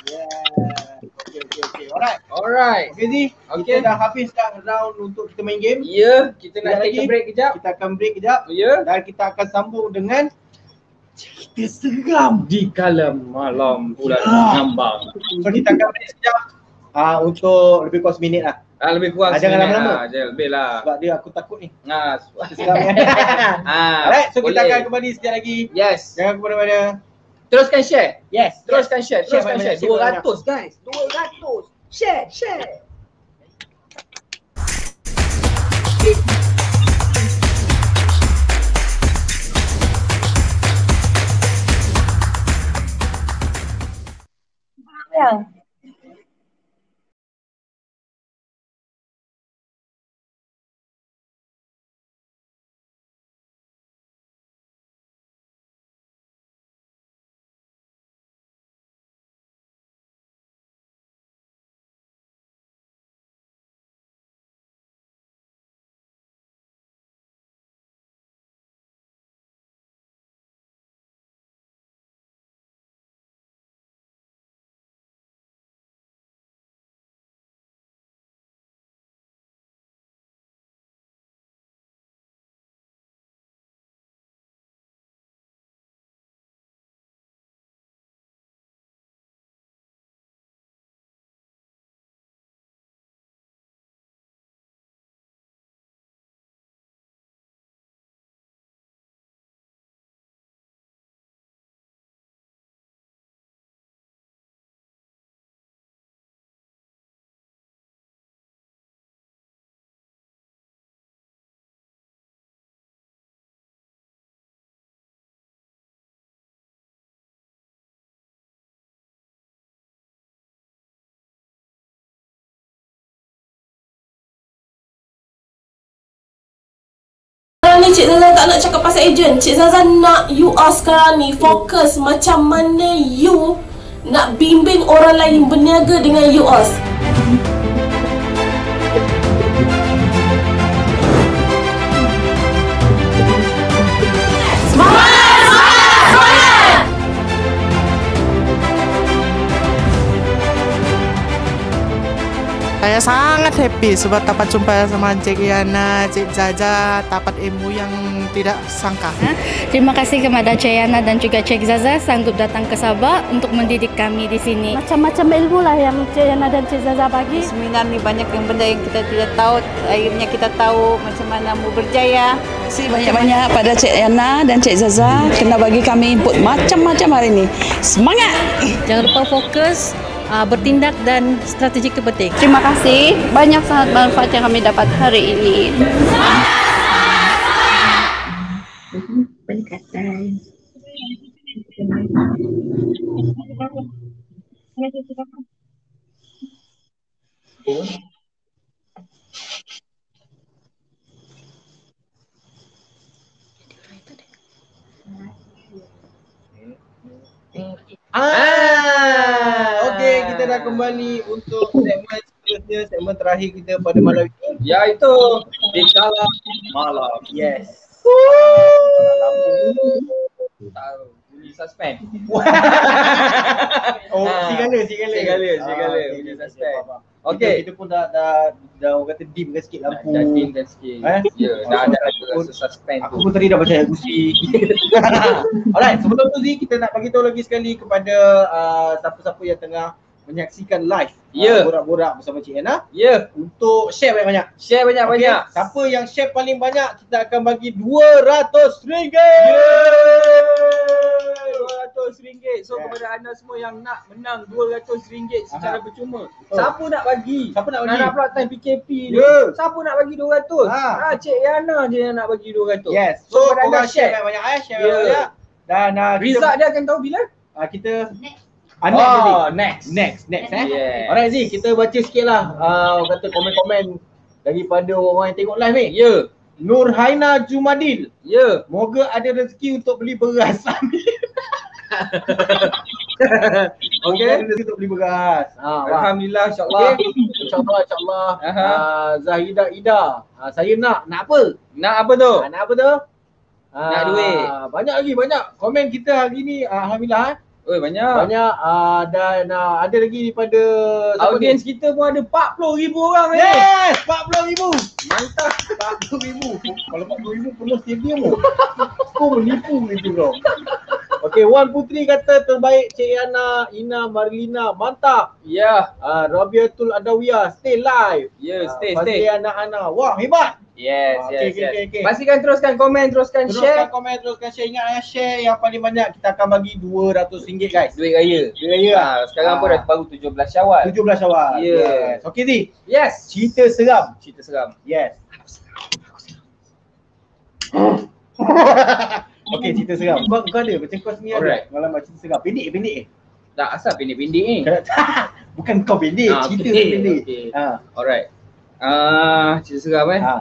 RM40. Yeah. Okey okey okey. Alright. Alright. Okey Zi, Okey. kita dah habis dah round untuk kita main game. Ya, kita Sekejap nak take a lagi. break kejap. Kita akan break kejap Ya. dan kita akan sambung dengan cerita seram. Di kalam malam bulan Ah. ngambang. So kita akan break sekejap ah untuk lebih kurang seminit lah. Ah, lebih kurang Ah, jangan seminit lama-lama. lah. Jangan lebih lah. Sebab dia aku takut ni. Ah, Seram kan? [laughs] ah, Alright, so kita boleh. akan kembali sekejap lagi. Yes. Jangan ke mana-mana. Teruskan share. Yes. Teruskan share. Share Teruskan banyak-banyak, share. share 200 guys. 200. Share, share. Yang Cik Zaza tak nak cakap pasal agent. Cik Zaza nak you all sekarang ni fokus macam mana you nak bimbing orang lain berniaga dengan you all. Saya sangat happy sebab dapat jumpa sama Cik Yana, Cik Zaza, dapat ilmu yang tidak sangka. Terima kasih kepada Cik Yana dan juga Cik Zaza sanggup datang ke Sabah untuk mendidik kami di sini. Macam-macam ilmu lah yang Cik Yana dan Cik Zaza bagi. Seminar ni banyak yang benda yang kita tidak tahu. Akhirnya kita tahu macam mana mau berjaya. Terima kasih banyak-banyak pada Cik Yana dan Cik Zaza kena bagi kami input macam-macam hari ini. Semangat! Jangan lupa fokus uh, bertindak dan strategi penting. Terima kasih. Banyak sangat manfaat yang kami dapat hari ini. Pendekatan. Ah, okey kita dah kembali untuk segmen seterusnya, segmen terakhir kita pada malam ini. Ya itu di kala malam. Yes. Tahu. Bunyi suspend. [laughs] Oh, Ah, sigala, sigala. Sigala, sigala. Ah, Bunyi okey, suspend. Okey. Kita, kita pun dah dah dah orang kata dimkan sikit lampu. Dah dimkan sikit. Eh? Ya, dah ada rasa suspend Aku pun tadi dah baca Gusti. [laughs] Alright, sebelum tu Zi, kita nak bagi tahu lagi sekali kepada uh, siapa-siapa yang tengah menyaksikan live Ya. uh, borak-borak bersama Cik Yana Ya. untuk share banyak-banyak. Share banyak-banyak. Okay? Siapa yang share paling banyak kita akan bagi RM200. RM200. So Yeah. kepada anda semua yang nak menang RM200 secara Aha. percuma. Betul. Siapa nak bagi? Siapa nak bagi? Nak part time PKP ni. Ya. Siapa nak bagi RM200? Ha. Ha. Cik Yana je yang nak bagi RM200. Yes. So, So, kepada anda korang share banyak-banyak eh, share Ya. banyak-banyak. Dan uh, kita- Result dia akan tahu bila? uh, kita Ah, next, Oh, Zi. next. Next, next eh. Yeah. Alright Zi, kita baca sikit lah uh, kata komen-komen daripada orang yang tengok live ni. Ya. Nur Haina Jumadil. Ya. Moga ada rezeki untuk beli beras. [laughs] [laughs] Okey. Ada rezeki untuk beli beras. Ha. Alhamdulillah insyaAllah. Okey. InsyaAllah, insyaAllah. Uh, Zahida Ida. Uh, saya nak, nak apa? Nak apa tu? Uh, nak apa tu? Nak duit. Banyak lagi, banyak. Komen kita hari ni, uh, Alhamdulillah. Oi banyak. Banyak uh, dan uh, ada lagi daripada ni? kita pun ada 40,000 orang ni. Yes, 40,000. Mantap. 40,000. Kalau 40,000 penuh stadium tu. Kau menipu itu kau. Okey, Wan Putri kata terbaik Cik Yana, Ina, Marilina. Mantap. Ya. Uh, Rabiatul Adawiyah, stay live. Ya, Ah, stay, Fazli stay. anak-anak. Wah, hebat. Yes, Ah, yes, okey, yes. okey, okey. Pastikan teruskan komen, teruskan, Teruskan share. komen, teruskan share. Ingat ya, share yang paling banyak kita akan bagi RM200 guys. Duit raya. Duit raya. Ha, sekarang pun Ah. dah baru 17 Syawal. 17 Syawal. Ya. Yes. Okey Zi. Yes. Cerita seram. Cerita seram. Yes. Okey, cerita seram. Kau, kau ada macam kau sendiri Alright. ada pengalaman cerita seram. Pendek, pendek eh. Tak asal pendek-pendek ni. [laughs] Bukan kau pendek, Ah, cerita okey, tu pendek. okey. Ha. Alright. Ah, cerita seram eh. Ha.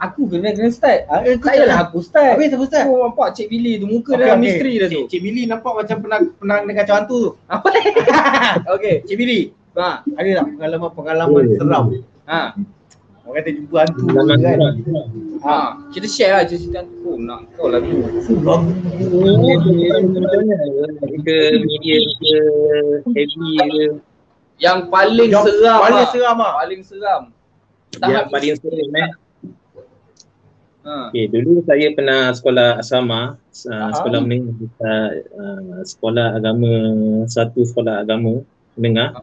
Aku kena kena start. Ah, eh, tak yalah start. aku start. Habis apa start? Aku nampak Cik Billy tu muka Okey, dah okey. misteri dah tu. Cik, Cik Billy nampak macam pernah pernah dengan kacau hantu tu. Apa ni? [laughs] Okey, Cik Billy. Ha. Ada tak pengalaman-pengalaman seram? Ha. Orang kata jumpa hantu Pengalaman kan. seram. Ha. Kita share lah cerita tu. Oh, nak kau lah tu. ke media ke heavy ke Yang paling seram paling ah. seram ah. Paling seram. yang paling seram eh Ha. Okay, dulu saya pernah sekolah asrama, uh, Ah. sekolah menengah uh, sekolah agama, satu sekolah agama menengah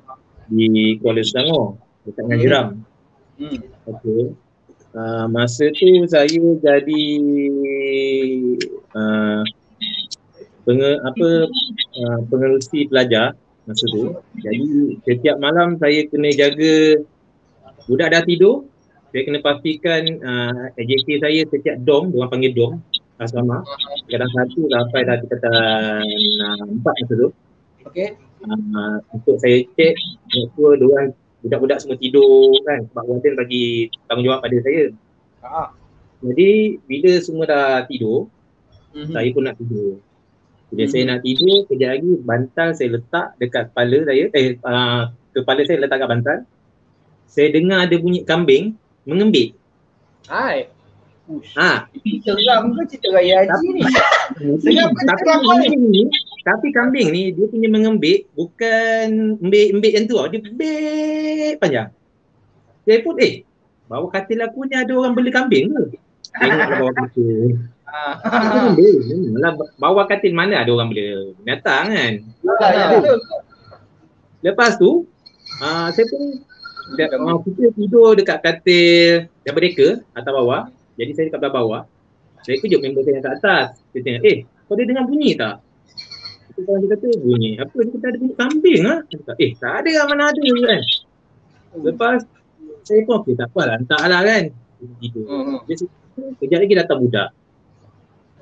di Kuala Selangor, dekat Ngajiram. Hmm. Okay. Uh, masa tu saya jadi uh, penge, apa uh, pengerusi pelajar masa tu. Jadi setiap malam saya kena jaga budak dah tidur, saya kena pastikan uh, AJK saya setiap dom, orang panggil dom asrama. Kadang satu sampai dah tingkatan uh, empat masa tu. Okey. Uh, untuk saya cek, make sure dia orang budak-budak semua tidur kan sebab warden bagi tanggungjawab pada saya. Ha. Jadi bila semua dah tidur, Mhm. saya pun nak tidur. Bila Mhm. saya nak tidur, kejap lagi bantal saya letak dekat kepala saya, eh uh, kepala saya letak kat bantal. Saya dengar ada bunyi kambing mengembik. Hai. Ha. Seram ke cerita raya haji ni? [laughs] Seram tapi kambing ni, tapi kambing ni dia punya mengembik bukan embik-embik yang tu tau. Dia embik panjang. Saya pun eh bawah katil aku ni ada orang beli kambing ke? Tengoklah bawah katil. Kambing. Malah bawah katil mana ada orang beli binatang kan? Betul. Lepas tu uh, saya pun dah, uh, kita tidur dekat katil yang berdeka atas bawah. Jadi saya dekat belah bawah. Saya kejut member saya yang kat atas. Dia tengok, eh kau ada dengar bunyi tak? Itu kawan dia kata bunyi. Apa dia kata ada bunyi kambing? Dia kata, eh tak ada lah mana ada kan. Lepas saya pun okey tak apalah entahlah kan. Tidur. Dia cakap, Kejap lagi datang budak.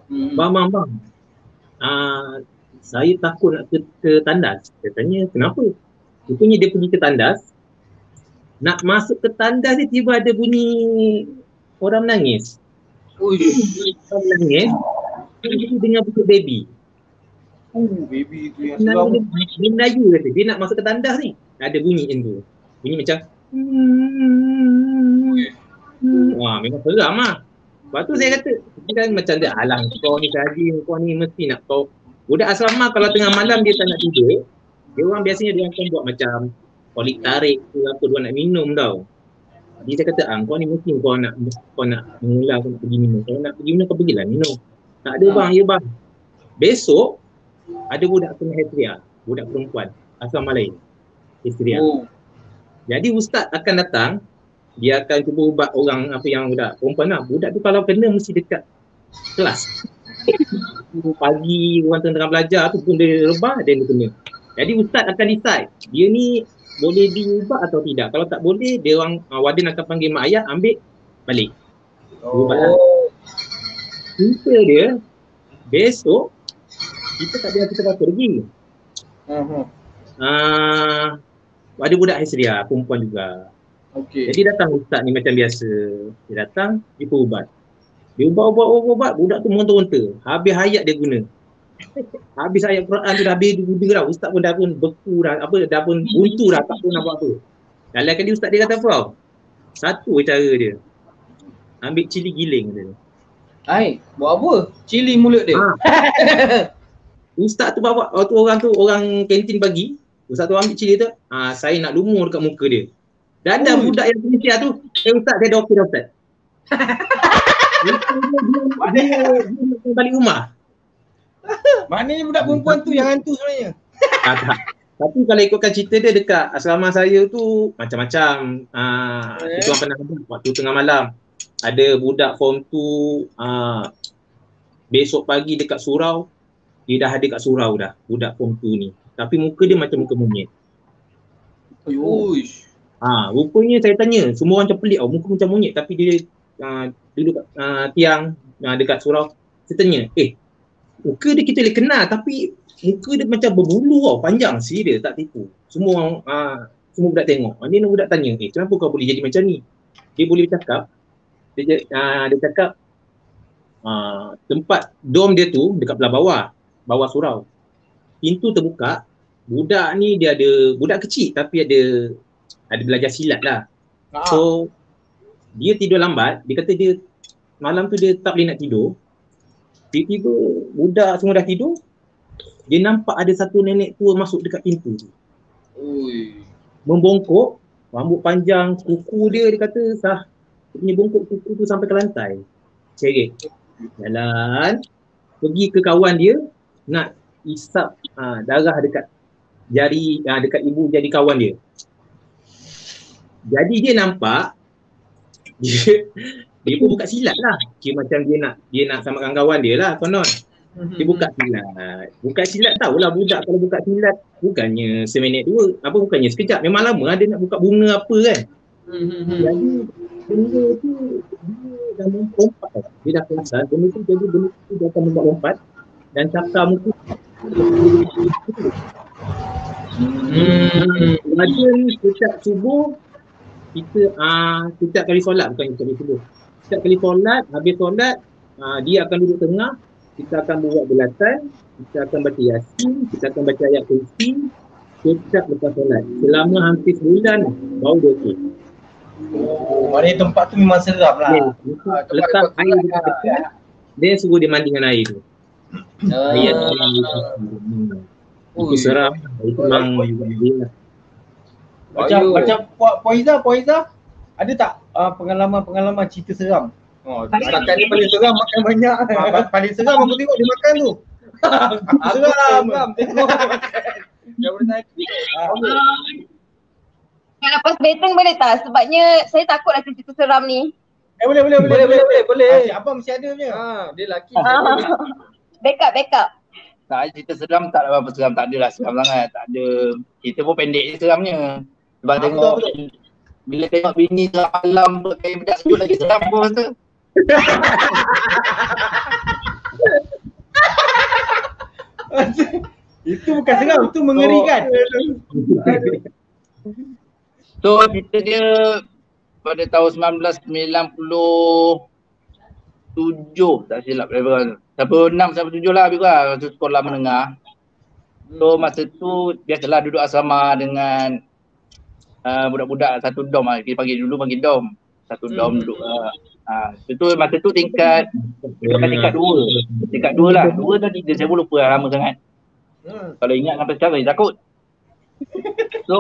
Bang, bang, bang. Uh, saya takut nak ke, ke tandas. Saya tanya, kenapa? Rupanya dia pergi ke tandas. Nak masuk ke tandas dia tiba ada bunyi orang menangis. Orang menangis. Dia dengar bunyi baby. Oh, baby tu yang Seram. seram. Dia, Melayu kata. Dia nak masuk ke tandas ni. Ada bunyi macam tu. Bunyi macam Wah memang seram lah. Lepas tu saya kata, dia kan macam dia alang kau ni tadi, kau ni mesti nak kau. Budak asrama kalau tengah malam dia tak nak tidur, dia orang biasanya dia akan buat macam kolik tarik ke apa, dia nak minum tau. Jadi saya kata, ah kau ni mesti kau nak kau nak mengulang kau nak pergi minum. Kalau nak pergi minum kau pergilah minum. Tak ada bang, ya bang. Besok ada budak tengah hysteria, budak perempuan asrama lain. Hysteria. Oh. Jadi ustaz akan datang, dia akan cuba ubat orang apa yang budak perempuan lah. Budak tu kalau kena mesti dekat kelas. [laughs] Pagi orang tengah-tengah belajar tu pun dia rebah dan dia kena. Jadi ustaz akan decide dia ni boleh diubat atau tidak. Kalau tak boleh dia orang uh, warden akan panggil mak ayah ambil balik. Oh. Cerita dia besok kita tak ada kita kata pergi. Uh-huh. Uh, ada budak hysteria, perempuan juga. Okey. Jadi datang ustaz ni macam biasa. Dia datang, dia ubat. Dia ubat, ubat, ubat, ubat, budak tu monta-monta. Habis hayat dia guna. Habis ayat Quran tu dah habis dia dah. Ustaz pun dah pun beku dah, apa, dah pun buntu dah, tak pun nak buat apa. Dalam kali ustaz dia kata apa tau? Satu cara dia. Ambil cili giling dia. Hai, buat apa? Cili mulut dia. Ustaz tu bawa waktu orang tu orang kantin bagi, ustaz tu ambil cili tu, ah saya nak lumur dekat muka dia. Dan ada budak yang Malaysia tu, eh ustaz saya dah okey dah ustaz. dia, dia, dia, dia, dia balik rumah. Maknanya budak perempuan tu yang hantu sebenarnya. Ah, tak. Tapi kalau ikutkan cerita dia dekat asrama saya tu macam-macam. Ah, Eh. itu orang pernah waktu tengah malam. Ada budak form tu ah, besok pagi dekat surau, dia dah ada kat surau dah, budak form tu ni. Tapi muka dia macam muka monyet. Uish. Ah, rupanya saya tanya, semua orang macam pelik tau, muka macam monyet tapi dia uh, duduk kat uh, tiang uh, dekat surau. Saya tanya, eh, muka dia kita boleh kenal tapi muka dia macam berbulu tau, panjang serius tak tipu. Semua orang, uh, semua budak tengok. Ah, Dia budak tanya, eh kenapa kau boleh jadi macam ni? Dia boleh bercakap, dia, uh, dia cakap uh, tempat dom dia tu dekat belah bawah, bawah surau. Pintu terbuka, budak ni dia ada, budak kecil tapi ada ada belajar silat lah. So dia tidur lambat, dia kata dia malam tu dia tak boleh nak tidur. Tiba-tiba budak semua dah tidur, dia nampak ada satu nenek tua masuk dekat pintu tu. Ui. Membongkok, rambut panjang, kuku dia dia kata sah dia punya bongkok kuku tu sampai ke lantai. Seret. Jalan, pergi ke kawan dia, nak isap uh, darah dekat jari, uh, dekat ibu jari kawan dia. Jadi dia nampak [laughs] dia, dia pun buka silat lah. Kira macam dia nak dia nak samakan kawan dia lah konon. Dia buka silat. Buka silat tahulah budak kalau buka silat bukannya seminit dua. Apa bukannya sekejap. Memang lama lah dia nak buka bunga apa kan. Jadi benda tu dia dah lompat tau. Dia dah perasan benda tu jadi benda tu dia akan membuat lompat dan cakar muka Hmm. Rajin setiap subuh kita ah uh, setiap kali solat bukan setiap kali subuh. Setiap kali solat, habis solat, uh, dia akan duduk tengah, kita akan buat belatan, kita akan baca yasin, kita akan baca ayat kursi, setiap lepas solat. Selama hampir sebulan, baru dia okey. Oh, maknanya tempat tu memang seram lah. Dia, letak air dekat dekat, dia suruh dia mandi dengan air tu. Ah. Ayat hmm. Itu seram. Itu memang dia. Macam macam Izzah, Puak Izzah, ada tak uh, pengalaman-pengalaman cerita seram? Oh, setakat ni paling seram makan banyak. Ah, pa- paling seram aku tengok dia makan tu. Aku [laughs] seram. seram tengok. Daripada tadi. Kalau lepas boleh tak? Sebabnya saya takut lah cerita seram ni. Eh boleh boleh Boleh, boleh, boleh, boleh. Ah, Abang mesti ada punya. Ah, dia laki. Ah. [laughs] backup, backup. Tak, cerita seram tak ada apa seram, tak adalah seram sangat. Tak ada. Kita pun pendek je seramnya. Sebab Ah, tengok, betul, bila tengok bini seram malam pakai bedak sejuk lagi seram pun rasa. [laughs] Itu bukan seram, itu mengerikan. [laughs] So cerita dia pada tahun 1997 tak silap. Sampai 6 sampai 7 lah lebih kurang masa sekolah menengah. So masa tu biasalah duduk asrama dengan uh, budak-budak satu dom lah. Kita panggil dulu panggil dom. Satu dom Hmm. duduk. Uh, uh, tu masa tu tingkat tingkat tingkat dua. Tingkat dua lah. Dua atau tiga saya pun lupa lah lama sangat. Kalau ingat sampai sekarang saya takut. [laughs] So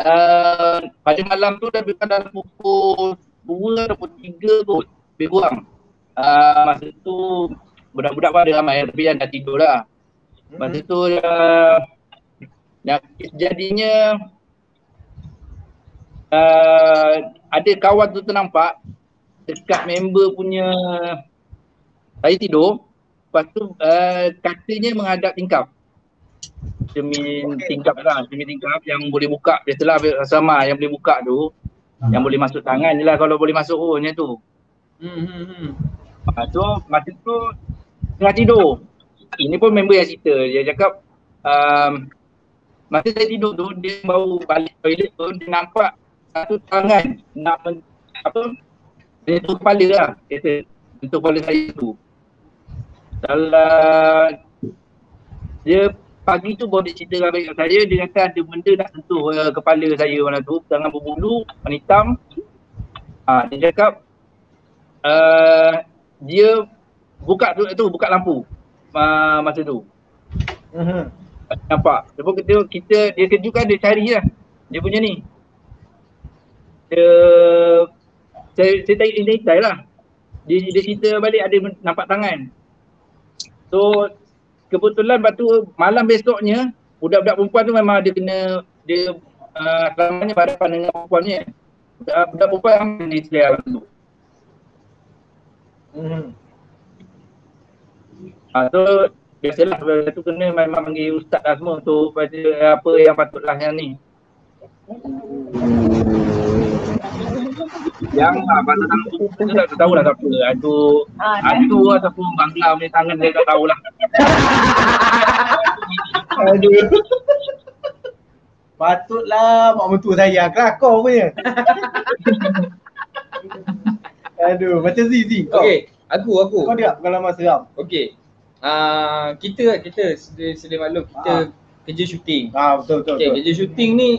uh, pada malam tu dah lebih dalam pukul dua atau pukul tiga kot. Lebih kurang. Uh, masa tu budak-budak pun ada ramai tapi yang dah tidur lah. Masa tu uh, yang jadinya uh, ada kawan tu ternampak dekat member punya saya tidur lepas tu uh, katanya menghadap tingkap cermin tingkap lah cermin tingkap yang boleh buka biasalah sama yang boleh buka tu yang boleh masuk tangan je lah kalau boleh masuk oh macam tu Hmm, hmm, hmm. Ah, so masa tu tengah tidur. Ini pun member yang cerita. Dia cakap um, masa saya tidur tu dia baru balik toilet tu dia nampak satu tangan nak men, apa? Tu kepala lah. Kata untuk kepala saya tu. Dalam dia pagi tu baru dia cerita dengan kat saya. Dia kata ada benda nak sentuh uh, kepala saya malam tu. Tangan berbulu warna hitam. Ah dia cakap uh, dia buka tu, tu buka lampu uh, masa tu. Mhm. nampak? Pun kita, kita dia kejutkan dia cari lah. Dia punya ni dia saya saya tak intai lah dia, dia cerita balik ada nampak tangan so kebetulan lepas tu malam besoknya budak-budak perempuan tu memang dia kena dia uh, selamanya berhadapan dengan perempuan ni budak, budak perempuan yang di sebelah tu Mhm. Ha, so biasalah bila tu kena memang panggil ustaz lah semua untuk baca apa yang patutlah yang ni. Yang ah, pasal tangan tu tu tak tahu lah siapa. Itu Ah, Adu ataupun Bangla punya tangan dia tak tahulah. [laughs] Aduh. Patutlah mak mentua saya kelakor punya. [laughs] Aduh, macam Z Z. Kau. Okey, aku aku. Kau ada tak pengalaman seram? Okey. Ah kita kita sedia, sedia maklum kita kerja syuting. Ah betul betul. Okey, betul. kerja syuting ni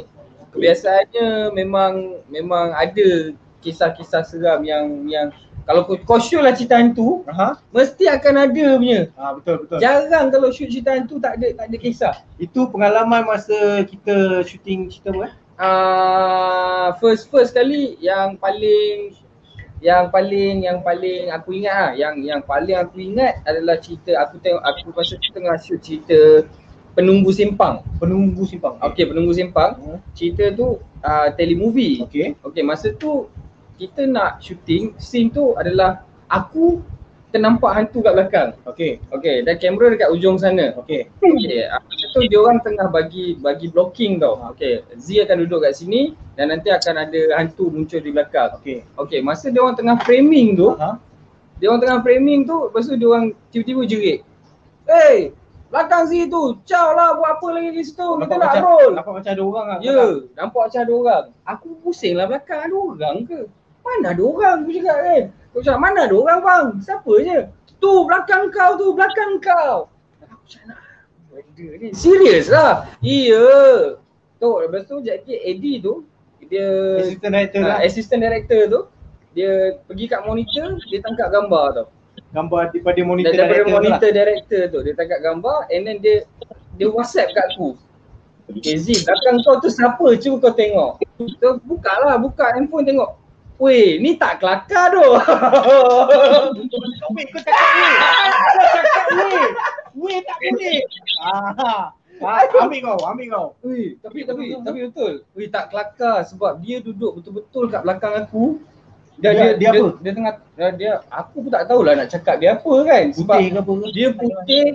kebiasaannya memang memang ada kisah-kisah seram yang yang kalau kau, kau show lah cerita hantu, Aha. mesti akan ada punya. Ah betul betul. Jarang kalau shoot cerita hantu tak ada tak ada kisah. Itu pengalaman masa kita syuting cerita apa eh? Ah first first kali yang paling yang paling yang paling aku ingat ah yang yang paling aku ingat adalah cerita aku tengok aku masa tengah shoot cerita penunggu simpang Penunggu simpang. okey penunggu simpang Hmm. cerita tu uh, telemovie Okey. okey masa tu kita nak shooting scene tu adalah aku ternampak hantu kat belakang Okey. okey dan kamera dekat ujung sana Okey. Okey, ah, masa tu dia orang tengah bagi bagi blocking tau. Okey, Z akan duduk kat sini dan nanti akan ada hantu muncul di belakang. Okey. Okey, masa dia orang tengah framing tu, Aha. dia orang tengah framing tu, lepas tu dia orang tiba-tiba jerit. Hey, belakang Z tu, caw lah buat apa lagi di situ, kita Nampak nak macam, roll. nampak macam ada orang ah. Ya, nampak macam ada orang. Aku pusing lah belakang ada orang ke? mana ada orang aku cakap kan. Aku cakap mana ada orang bang? Siapa je? Tu belakang kau tu, belakang kau. Aku cakap nak benda ni. Serius lah. Iya. Tu lepas tu jadi Eddie tu dia Assistant director ah, lah. assistant director tu dia pergi kat monitor dia tangkap gambar tau. Gambar daripada monitor Dan daripada director tu lah. monitor director tu dia tangkap gambar and then dia dia WhatsApp kat aku. Okay Zee, belakang kau tu siapa? Cuba kau tengok. So buka lah, buka handphone tengok. Weh, ni tak kelakar tu. Weh, kau cakap weh. Kau cakap weh. Weh tak boleh. Ah. Ah, ambil kau, ambil kau. Weh, tapi tapi tapi betul. Weh, tak kelakar sebab dia duduk betul-betul kat belakang aku. Dia- dia, dia apa? Dia, tengah dia, dia aku pun tak tahulah nak cakap dia apa kan. Sebab Putih ke apa ke? dia putih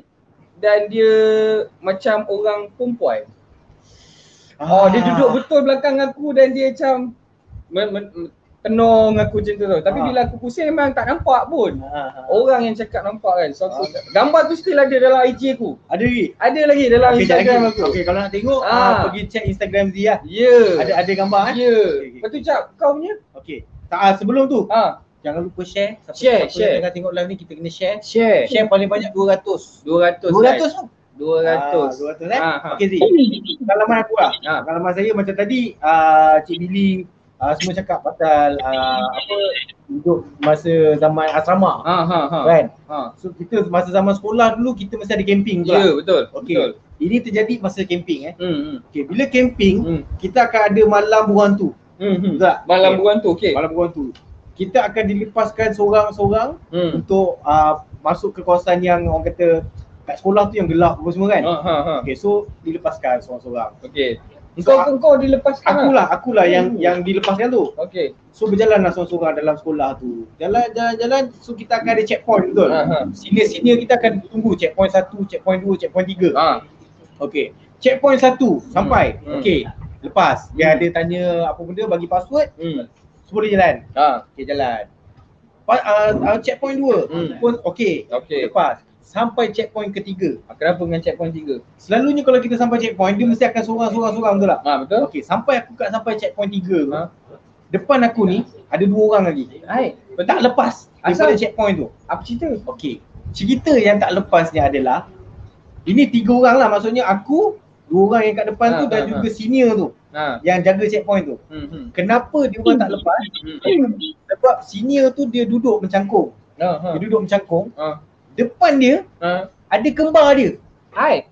dan dia macam orang perempuan. Oh, dia Ah. duduk betul belakang aku dan dia macam men, men, tenung aku macam tu tau. Tapi Ah. bila aku pusing memang tak nampak pun. Ah. Orang yang cakap nampak kan. So aku, gambar tu still ada dalam IG aku. Ada lagi? Ada lagi dalam sekejap Instagram lagi. aku. Okey, kalau nak tengok Ah. ah. pergi check Instagram lah. Ya. Ada ada gambar eh? Ya. Lepas tu cap kau punya. Okey. Tak ah, sebelum tu. Ha. Jangan lupa share. Siapa, Share, siapa share. tengah tengok live ni kita kena share. Share. Share paling banyak 200. 200. 200 tu. 200. Ah, 200 eh. Ah, ha. Okey Z. Pengalaman aku lah. Ha. Pengalaman saya macam tadi uh, Cik Billy uh, semua cakap pasal uh, apa duduk masa zaman asrama. Ha ha ha. Kan? Ha. So kita masa zaman sekolah dulu kita mesti ada camping tu Ya, lah. betul. Okey. Betul. Ini terjadi masa camping eh. Hmm. hmm. Okey, bila camping Hmm. kita akan ada malam berhantu. Hmm. Betul tak? Malam Okey. berhantu okey. Malam berhantu. Kita akan dilepaskan seorang-seorang Hmm. untuk uh, masuk ke kawasan yang orang kata kat sekolah tu yang gelap apa semua kan. Ha ha ha. Okey, so dilepaskan seorang-seorang. Okey. Engkau So, engkau dilepaskan Akulah, akulah yang Oh. yang dilepaskan tu. Okey. So berjalanlah seorang-seorang dalam sekolah tu. Jalan jalan jalan so kita akan ada checkpoint betul. Ha, ha. Senior-senior kita akan tunggu checkpoint 1, checkpoint 2, checkpoint 3. Ha. Okey. Checkpoint 1 sampai. Hmm. Okey. Lepas dia ada tanya apa benda bagi password, Hmm. semua dia jalan. Ha. Okey jalan. Pa, uh, uh, checkpoint 2 Hmm. pun okey. Okey. Lepas sampai checkpoint ketiga. Kenapa dengan checkpoint 3? Selalunya kalau kita sampai checkpoint dia mesti akan seorang-seorang betul tak? Ha betul. Okey, sampai aku kat sampai checkpoint 3 tu. Ha. Depan aku ni ada dua orang lagi. Hai. Tak lepas Asal? daripada checkpoint tu. Apa cerita? Okey. Cerita yang tak lepasnya adalah ini tiga orang lah maksudnya aku, dua orang yang kat depan Ha, tu dan ha, juga senior tu Ha. yang jaga checkpoint tu. Hmm. hmm. Kenapa dia orang tak lepas? Hmm. Sebab senior tu dia duduk mencangkung. Ha ha. Dia duduk mencangkung. Ha. Depan dia Ha. ada kembar dia. Hai.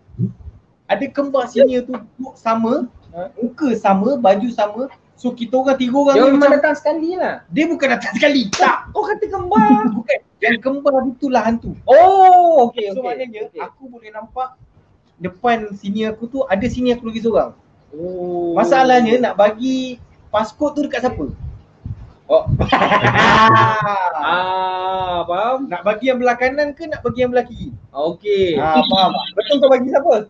Ada kembar senior tu duduk sama, Ha. muka sama, baju sama. So kita orang tiga orang Dia ni memang macam datang sekali lah. dia bukan datang sekali. Tak. Kau kata kembar. [laughs] Bukan. Yang kembar itulah hantu. Oh, okey So okey. maknanya aku boleh nampak depan senior aku tu ada senior aku lagi seorang. Oh. Masalahnya nak bagi passcode tu dekat siapa? Oh. [laughs] ah, faham? Nak bagi yang belah kanan ke nak bagi yang belah kiri? Okey. Ah, faham? Betul kau bagi siapa?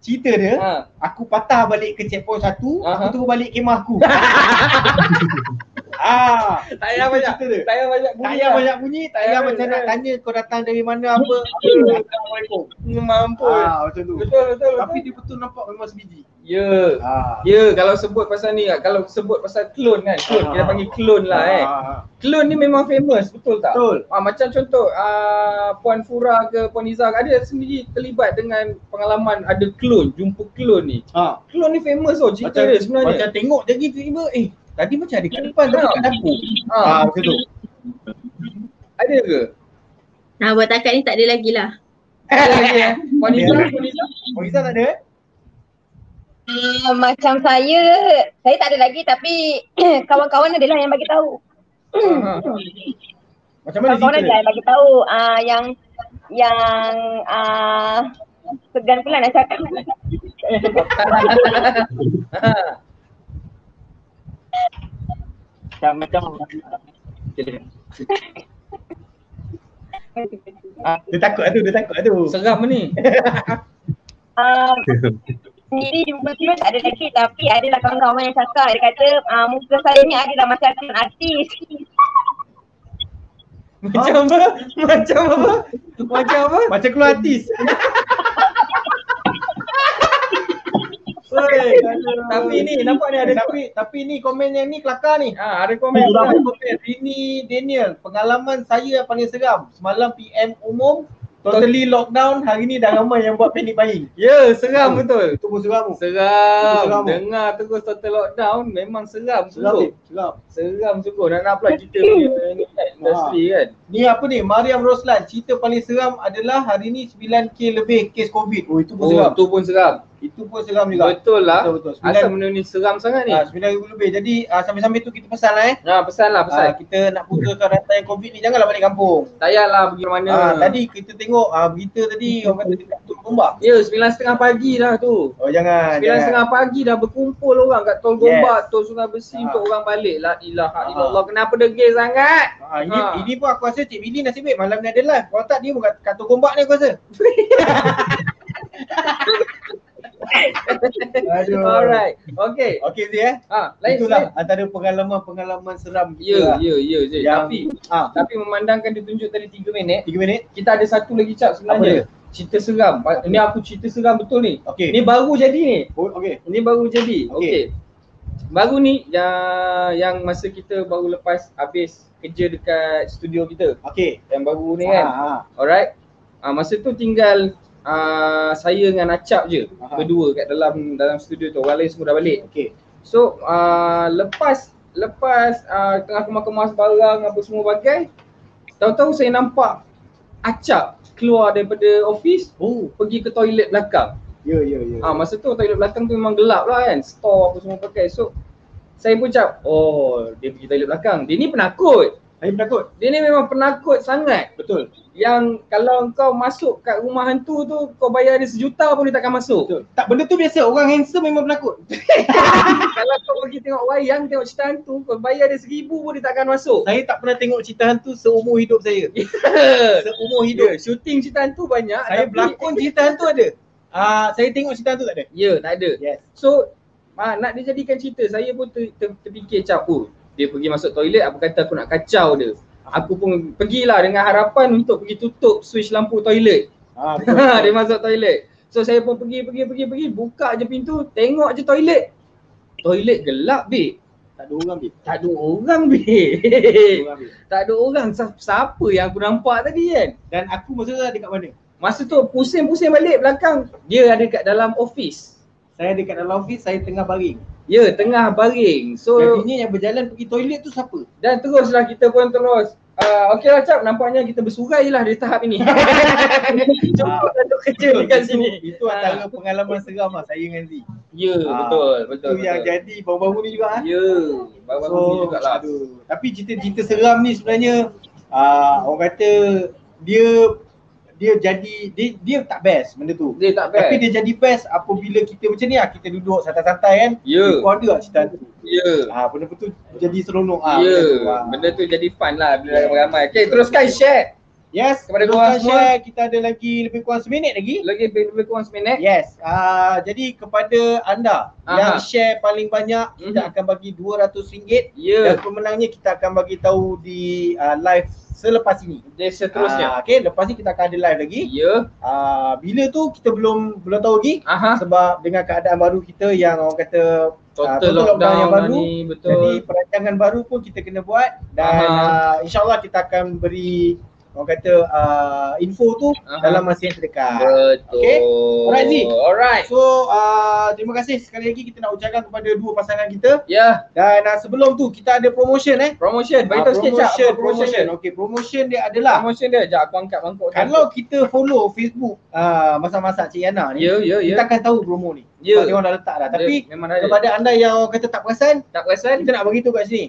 Cerita dia, Ha. aku patah balik ke checkpoint satu, Aha. aku terus balik kemah aku. [laughs] ah, Tak payah banyak. dia. Tak payah banyak bunyi. Tak payah lah. banyak bunyi, tak payah macam nak tanya kau datang dari mana apa. Assalamualaikum. Mampus. Ah, macam tu. Betul betul. Tapi betul. dia betul nampak memang sebiji. Ya. Ah. Ya, kalau sebut pasal ni kalau sebut pasal clone kan, clone kita Ah. panggil clone lah eh. Ah. Clone ni memang famous, betul tak? Betul. Ah, macam contoh ah, Puan Fura ke Puan Izzah ada sendiri terlibat dengan pengalaman ada clone, jumpa clone ni. Ha. Clone ni famous oh cerita Macam, dia sebenarnya. macam tengok je gitu tiba eh tadi macam ada kat depan tapi kat dapur. Ah. Ah, macam tu. Ada ke? Nah, buat takat ni tak ada lagi lah. Ada lagi? Puan Izzah, Puan Izzah? Oh, Izzah tak ada eh? Uh, macam saya, saya tak ada lagi tapi [clears throat] kawan-kawan adalah yang bagi tahu. Ah, Macam mana Kawan-kawan adalah dia? yang bagi tahu uh, yang yang uh, segan pula nak cakap. [laughs] [laughs] [laughs] Macam macam Dia takut lah tu, dia takut lah tu. Seram ni. uh, sendiri jumpa film tak ada lagi tapi adalah kawan-kawan yang cakap dia kata uh, muka saya ni adalah macam artis. Macam apa? Macam apa? Macam apa? Macam keluar artis. [laughs] [laughs] Tapi ni nampak ni ada tapi tapi ni komen yang ni kelakar ni. Ha, ada komen. Ada komen Rini Daniel, pengalaman saya yang paling seram. Semalam PM umum totally lockdown, hari ni dah ramai yang buat panic buying. Ya, seram betul. Itu pun seram. tu. Seram. Dengar terus total lockdown memang seram Seram, sungguh. Seram. Seram sungguh. Nak nak pula kita punya ni kan, industri kan. Ni apa ni? Mariam Roslan, cerita paling seram adalah hari ni 9k lebih kes COVID. Oh, itu pun Oh, seram. tu pun seram. Itu pun seram juga. Betul lah. Betul, betul. Asal benda ni seram sangat ni. Ah, 9,000 lebih. Jadi ah, sambil-sambil tu kita pesan lah eh. Ha, pesan lah, pesan. Ah, kita nak putuskan [laughs] rantai COVID ni janganlah balik kampung. Tak payahlah pergi mana. Ah, tadi kita tengok ah, berita tadi orang kata dekat Tol Gombak. Ya, sembilan setengah pagi dah tu. Oh jangan. Sembilan jangan. setengah pagi dah berkumpul orang kat Tol Gombak, Tol Sungai Besi untuk orang balik. La ilaha illallah. Kenapa degil sangat? Ah, ini, Ha. ini pun aku rasa Cik Billy nasib baik malam ni ada live. Kalau tak dia pun kat, kat Tol Gombak ni aku rasa. [laughs] [laughs] Aduh. Alright. Okay. Okey Zee eh. Ha, lain Itulah lain. antara pengalaman-pengalaman seram kita Ya, lah. ya, ya, ya. Yang- Tapi Ah. tapi memandangkan dia tunjuk tadi 3 minit, 3 minit. kita ada satu lagi cap Apa sebenarnya. dia? Cerita seram. Pa- Ini aku cerita seram betul ni. Okey. Ini baru jadi ni. Oh, okey. Ini baru jadi. Okey. Okey. Baru ni yang yang masa kita baru lepas habis kerja dekat studio kita. Okey. Yang baru ni kan. Ah, ah. Alright. Ah masa tu tinggal ah saya dengan Acap je. Aha. Berdua kat dalam dalam studio tu. Orang lain semua dah balik. Okey. So ah lepas lepas ah tengah kemas-kemas barang apa semua bagai tahu-tahu saya nampak Acap keluar daripada office Oh, pergi ke toilet belakang. ya ya ya. Ah masa tu toilet belakang tu memang gelap lah kan. Store apa semua pakai. So saya pun cakap, oh dia pergi toilet belakang. Dia ni penakut. Saya penakut. Dia ni memang penakut sangat. Betul. Yang kalau kau masuk kat rumah hantu tu kau bayar dia sejuta pun dia takkan masuk. Betul. Tak benda tu biasa orang handsome memang penakut. [laughs] kalau kau pergi tengok wayang, tengok cerita hantu, kau bayar dia seribu pun dia takkan masuk. Saya tak pernah tengok cerita hantu seumur hidup saya. [laughs] seumur hidup. Ya, shooting cerita hantu banyak. Saya tapi- berlakon [laughs] cerita hantu ada. Ah, saya tengok cerita hantu tak ada. Ya, tak ada. Yes. So, ah, nak dia jadikan cerita, saya pun ter, ter, terfikir cap, oh, dia pergi masuk toilet, apa kata aku nak kacau dia. Aku pun pergilah dengan harapan untuk pergi tutup switch lampu toilet. Ah, [laughs] dia masuk toilet. So saya pun pergi, pergi, pergi, pergi, buka je pintu, tengok je toilet. Toilet gelap, Bik. Tak ada orang Bik. Tak ada orang, Bik. tak ada orang. [laughs] Siapa yang aku nampak tadi kan? Dan aku masa tu ada kat mana? Masa tu pusing-pusing balik belakang. Dia ada kat dalam office. Saya dekat dalam office, saya tengah baring. Ya, tengah baring. So Jadinya yang berjalan pergi toilet tu siapa? dan teruslah kita pun terus. Uh, Okey lah Cap, nampaknya kita bersurai je lah di tahap ini. Cukup dah duk kerja dekat sini. Itu, itu antara pengalaman seram lah saya dengan Z. Ya, Ah, betul, betul. Itu yang betul. jadi baru-baru ni juga ah. Ya, baru-baru ni jugalah. aduh. Tapi cerita-cerita seram ni sebenarnya uh, orang kata dia dia jadi dia, dia tak best benda tu. Dia tak best. Tapi dia jadi best apabila kita macam ni lah kita duduk santai-santai kan. Dia pun ada lah cerita tu. Ya. Ah benda tu jadi seronok ah. Ya, benda tu, ah. benda tu jadi fun lah bila ramai-ramai. Okey, teruskan share. Yes, Kepada korang semua. share. Kita ada lagi lebih kurang seminit lagi. Lagi lebih, lebih kurang seminit. Yes. Uh, jadi kepada anda Aha. yang share paling banyak kita akan bagi RM200 Ya. dan pemenangnya kita akan bagi tahu di uh, live selepas ini. Dia seterusnya. Ah, okay, lepas ni kita akan ada live lagi. Ya. Uh, bila tu kita belum belum tahu lagi Aha. sebab dengan keadaan baru kita yang orang kata Total ah, lockdown yang lah baru. ni, betul. Jadi perancangan baru pun kita kena buat dan Aha. uh, insyaAllah kita akan beri orang kata uh, info tu Aha. dalam masa yang terdekat. Betul. Okay. Alright Z. Alright. So uh, terima kasih sekali lagi kita nak ucapkan kepada dua pasangan kita. Ya. Dan uh, sebelum tu kita ada promotion eh. Promotion. Bagi Ah, tahu sikit promotion, promotion. promotion. Okey, promotion dia adalah Promotion dia. Sekejap aku angkat mangkuk. kalau kita follow Facebook uh, masak-masak Cik Yana ni, Ya, ya, ya. kita akan tahu promo ni. Ya. Sebab dia orang dah letak dah. Tapi Dia memang ada. kepada anda yang orang kata tak perasan, Tak perasan? kita nak beritahu kat sini.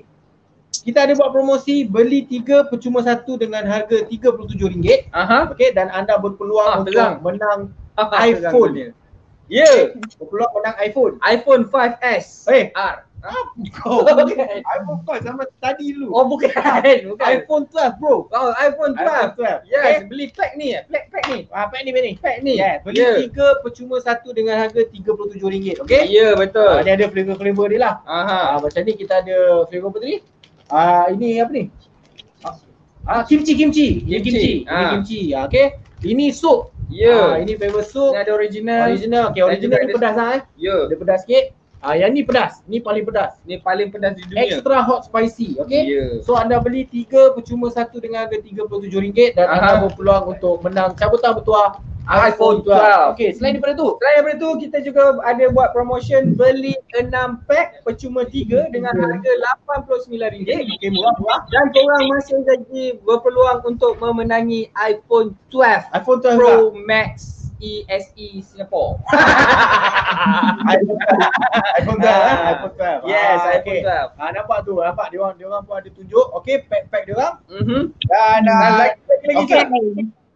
Kita ada buat promosi beli tiga percuma satu dengan harga RM37. Aha. Okey dan anda berpeluang Ah, untuk terang. menang Terang iPhone. punya. Ya. Berpeluang menang iPhone. iPhone 5S. Eh, R. kau [laughs] Bukan. iPhone 5 sama tadi dulu. Oh bukan. [laughs] Bukan. iPhone 12 bro. Oh, iPhone 12. iPhone 12. Yes, Okay? beli pack ni. eh. Pack pack ni. Ah, pack ni, pack ni. Pack ni. Yeah, beli Ya. tiga percuma satu dengan harga RM37. Okey? Ya, betul. Ah, dia ada flavor-flavor dia lah. Aha. Ah, macam ni kita ada flavor apa tadi? Ah, ini apa ni? Ah, Ah, kimchi kimchi. Ini Kimchi. kimchi. Ini Ah. kimchi. Ah, okey. Ini sup. Ya. Ah, ini flavor soup. Ini ada original. Original. Dan original ni pedas lah eh. Ya. Dia pedas sikit. Ah, yang ni pedas. Ni paling pedas. Ni paling pedas di dunia. Extra hot spicy, okay? Ya. So anda beli 3 percuma satu dengan harga RM37 dan anda Aha. berpeluang untuk menang cabutan bertuah iPhone 12. Okey, selain daripada tu, Selain daripada tu, kita juga ada buat promotion beli 6 pack percuma 3 dengan harga RM89. Okey, murah-murah. Dan korang masih lagi berpeluang untuk memenangi iPhone 12 iPhone 12 Pro lah. Max ESE Singapore. [laughs] iPhone 12 Ah. eh, iPhone 12. Yes, Ah, iPhone okey. 12. Ah nampak tu, nampak dia orang dia orang pun ada tunjuk. Okey, pack-pack dia orang. Mhm. Dan, Dan uh, lagi lagi okay.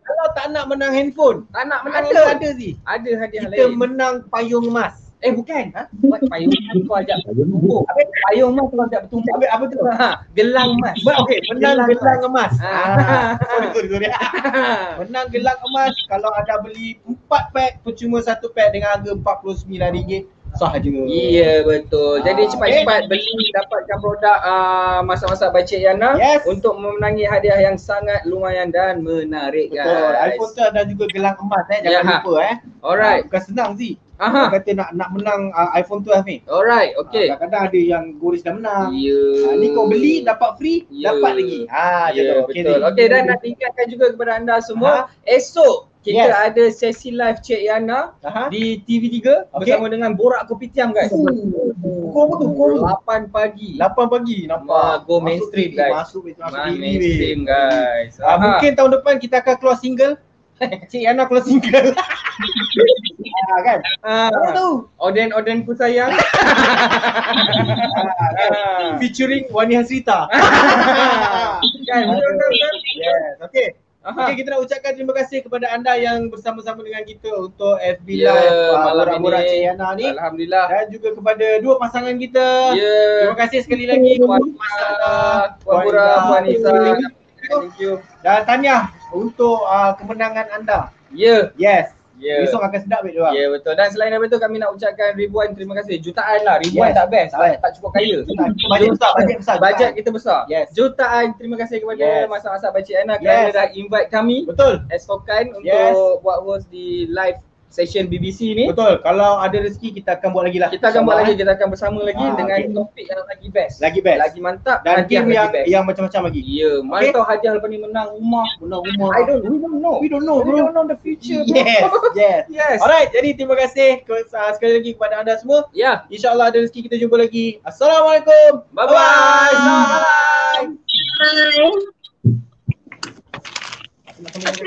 Kalau tak nak menang handphone, Tak nak menang ada ada sih. Ada hadiah Kita lain. menang payung emas. Eh bukan. Ha? Buat payung emas kau ajak bertumpuk. Payung emas kau ajak bertumpuk. Apa apa tu? Ha, gelang emas. Ba- Okey, menang gelang, emas. Ah. Ah. Sorry, sorry, sorry. [laughs] menang gelang emas kalau anda beli 4 pack percuma satu pack dengan harga RM49 sah je. Iya betul. Jadi Ah, cepat-cepat beli dapatkan produk uh, masak-masak by Cik Yana Yes. untuk memenangi hadiah yang sangat lumayan dan menarik Betul. guys. iPhone 12 dan juga gelang emas eh. Jangan Ya, ha. lupa eh. Alright. Bukan senang sih. Aha. Kata nak nak menang uh, iPhone 12 ni. Alright, okey. Ah, Kadang-kadang ada yang Goris dah menang. Ya. Ah, ni kau beli dapat free, Ya. dapat lagi. Ha, Ya, Okey, betul. Zee. Okey dan nak ingatkan juga kepada anda semua, esok kita Yes. ada sesi live Cik Yana Aha. di TV3 Okey. bersama dengan Borak Kopitiam guys. Pukul apa tu? Pukul 8 pagi. 8 pagi nampak. Wah, go mainstream TV, guys. Masuk masuk Ma- TV, mainstream weh. guys. Ah, mungkin tahun depan kita akan keluar single. [laughs] Cik Yana keluar single. [laughs] ah, kan? Ah. Tahu tahu. Oden-oden ku sayang. [laughs] Ah, Featuring Wani Hasrita. kan, betul. Yes, okey. Aha. Okey, kita nak ucapkan terima kasih kepada anda yang bersama-sama dengan kita untuk FB Ya, Live ah, malam ini. Cik ni. Alhamdulillah. Dan juga kepada dua pasangan kita. Ya. Terima kasih sekali lagi Puan Puan Pura, Puan Nisa. Thank you. Dan tahniah untuk uh, kemenangan anda. Ya. Yes. Ya. Besok akan sedap baik dia. Ya betul. Dan selain daripada itu kami nak ucapkan ribuan terima kasih. Jutaan lah. Ribuan Yes. tak best. Tak best. Tak cukup kaya. Bajet besar, bajet besar. Bajet kita besar. Yes. Jutaan terima kasih kepada Yes. masa-masa Pakcik Ana kerana Yes. dah invite kami Betul. esokan untuk Yes. buat host di live session BBC ni. Betul. Kalau ada rezeki kita akan buat lagi lah. Kita akan buat InsyaAllah, lagi, kita akan bersama lagi Ah, dengan okay. topik yang lagi best. Lagi best. Lagi mantap Dan hadiah game lagi yang best. yang macam-macam lagi. Ya, mana Okay. tahu hadiah lepas ni menang rumah. Menang rumah. I don't, we don't know. We don't know, We bro. don't know the future, bro. Yes, [laughs] yes. Yes. Alright, jadi terima kasih uh, sekali lagi kepada anda semua. Ya. InsyaAllah ada rezeki kita jumpa lagi. Assalamualaikum. Bye-bye. Selamat malam. Bye.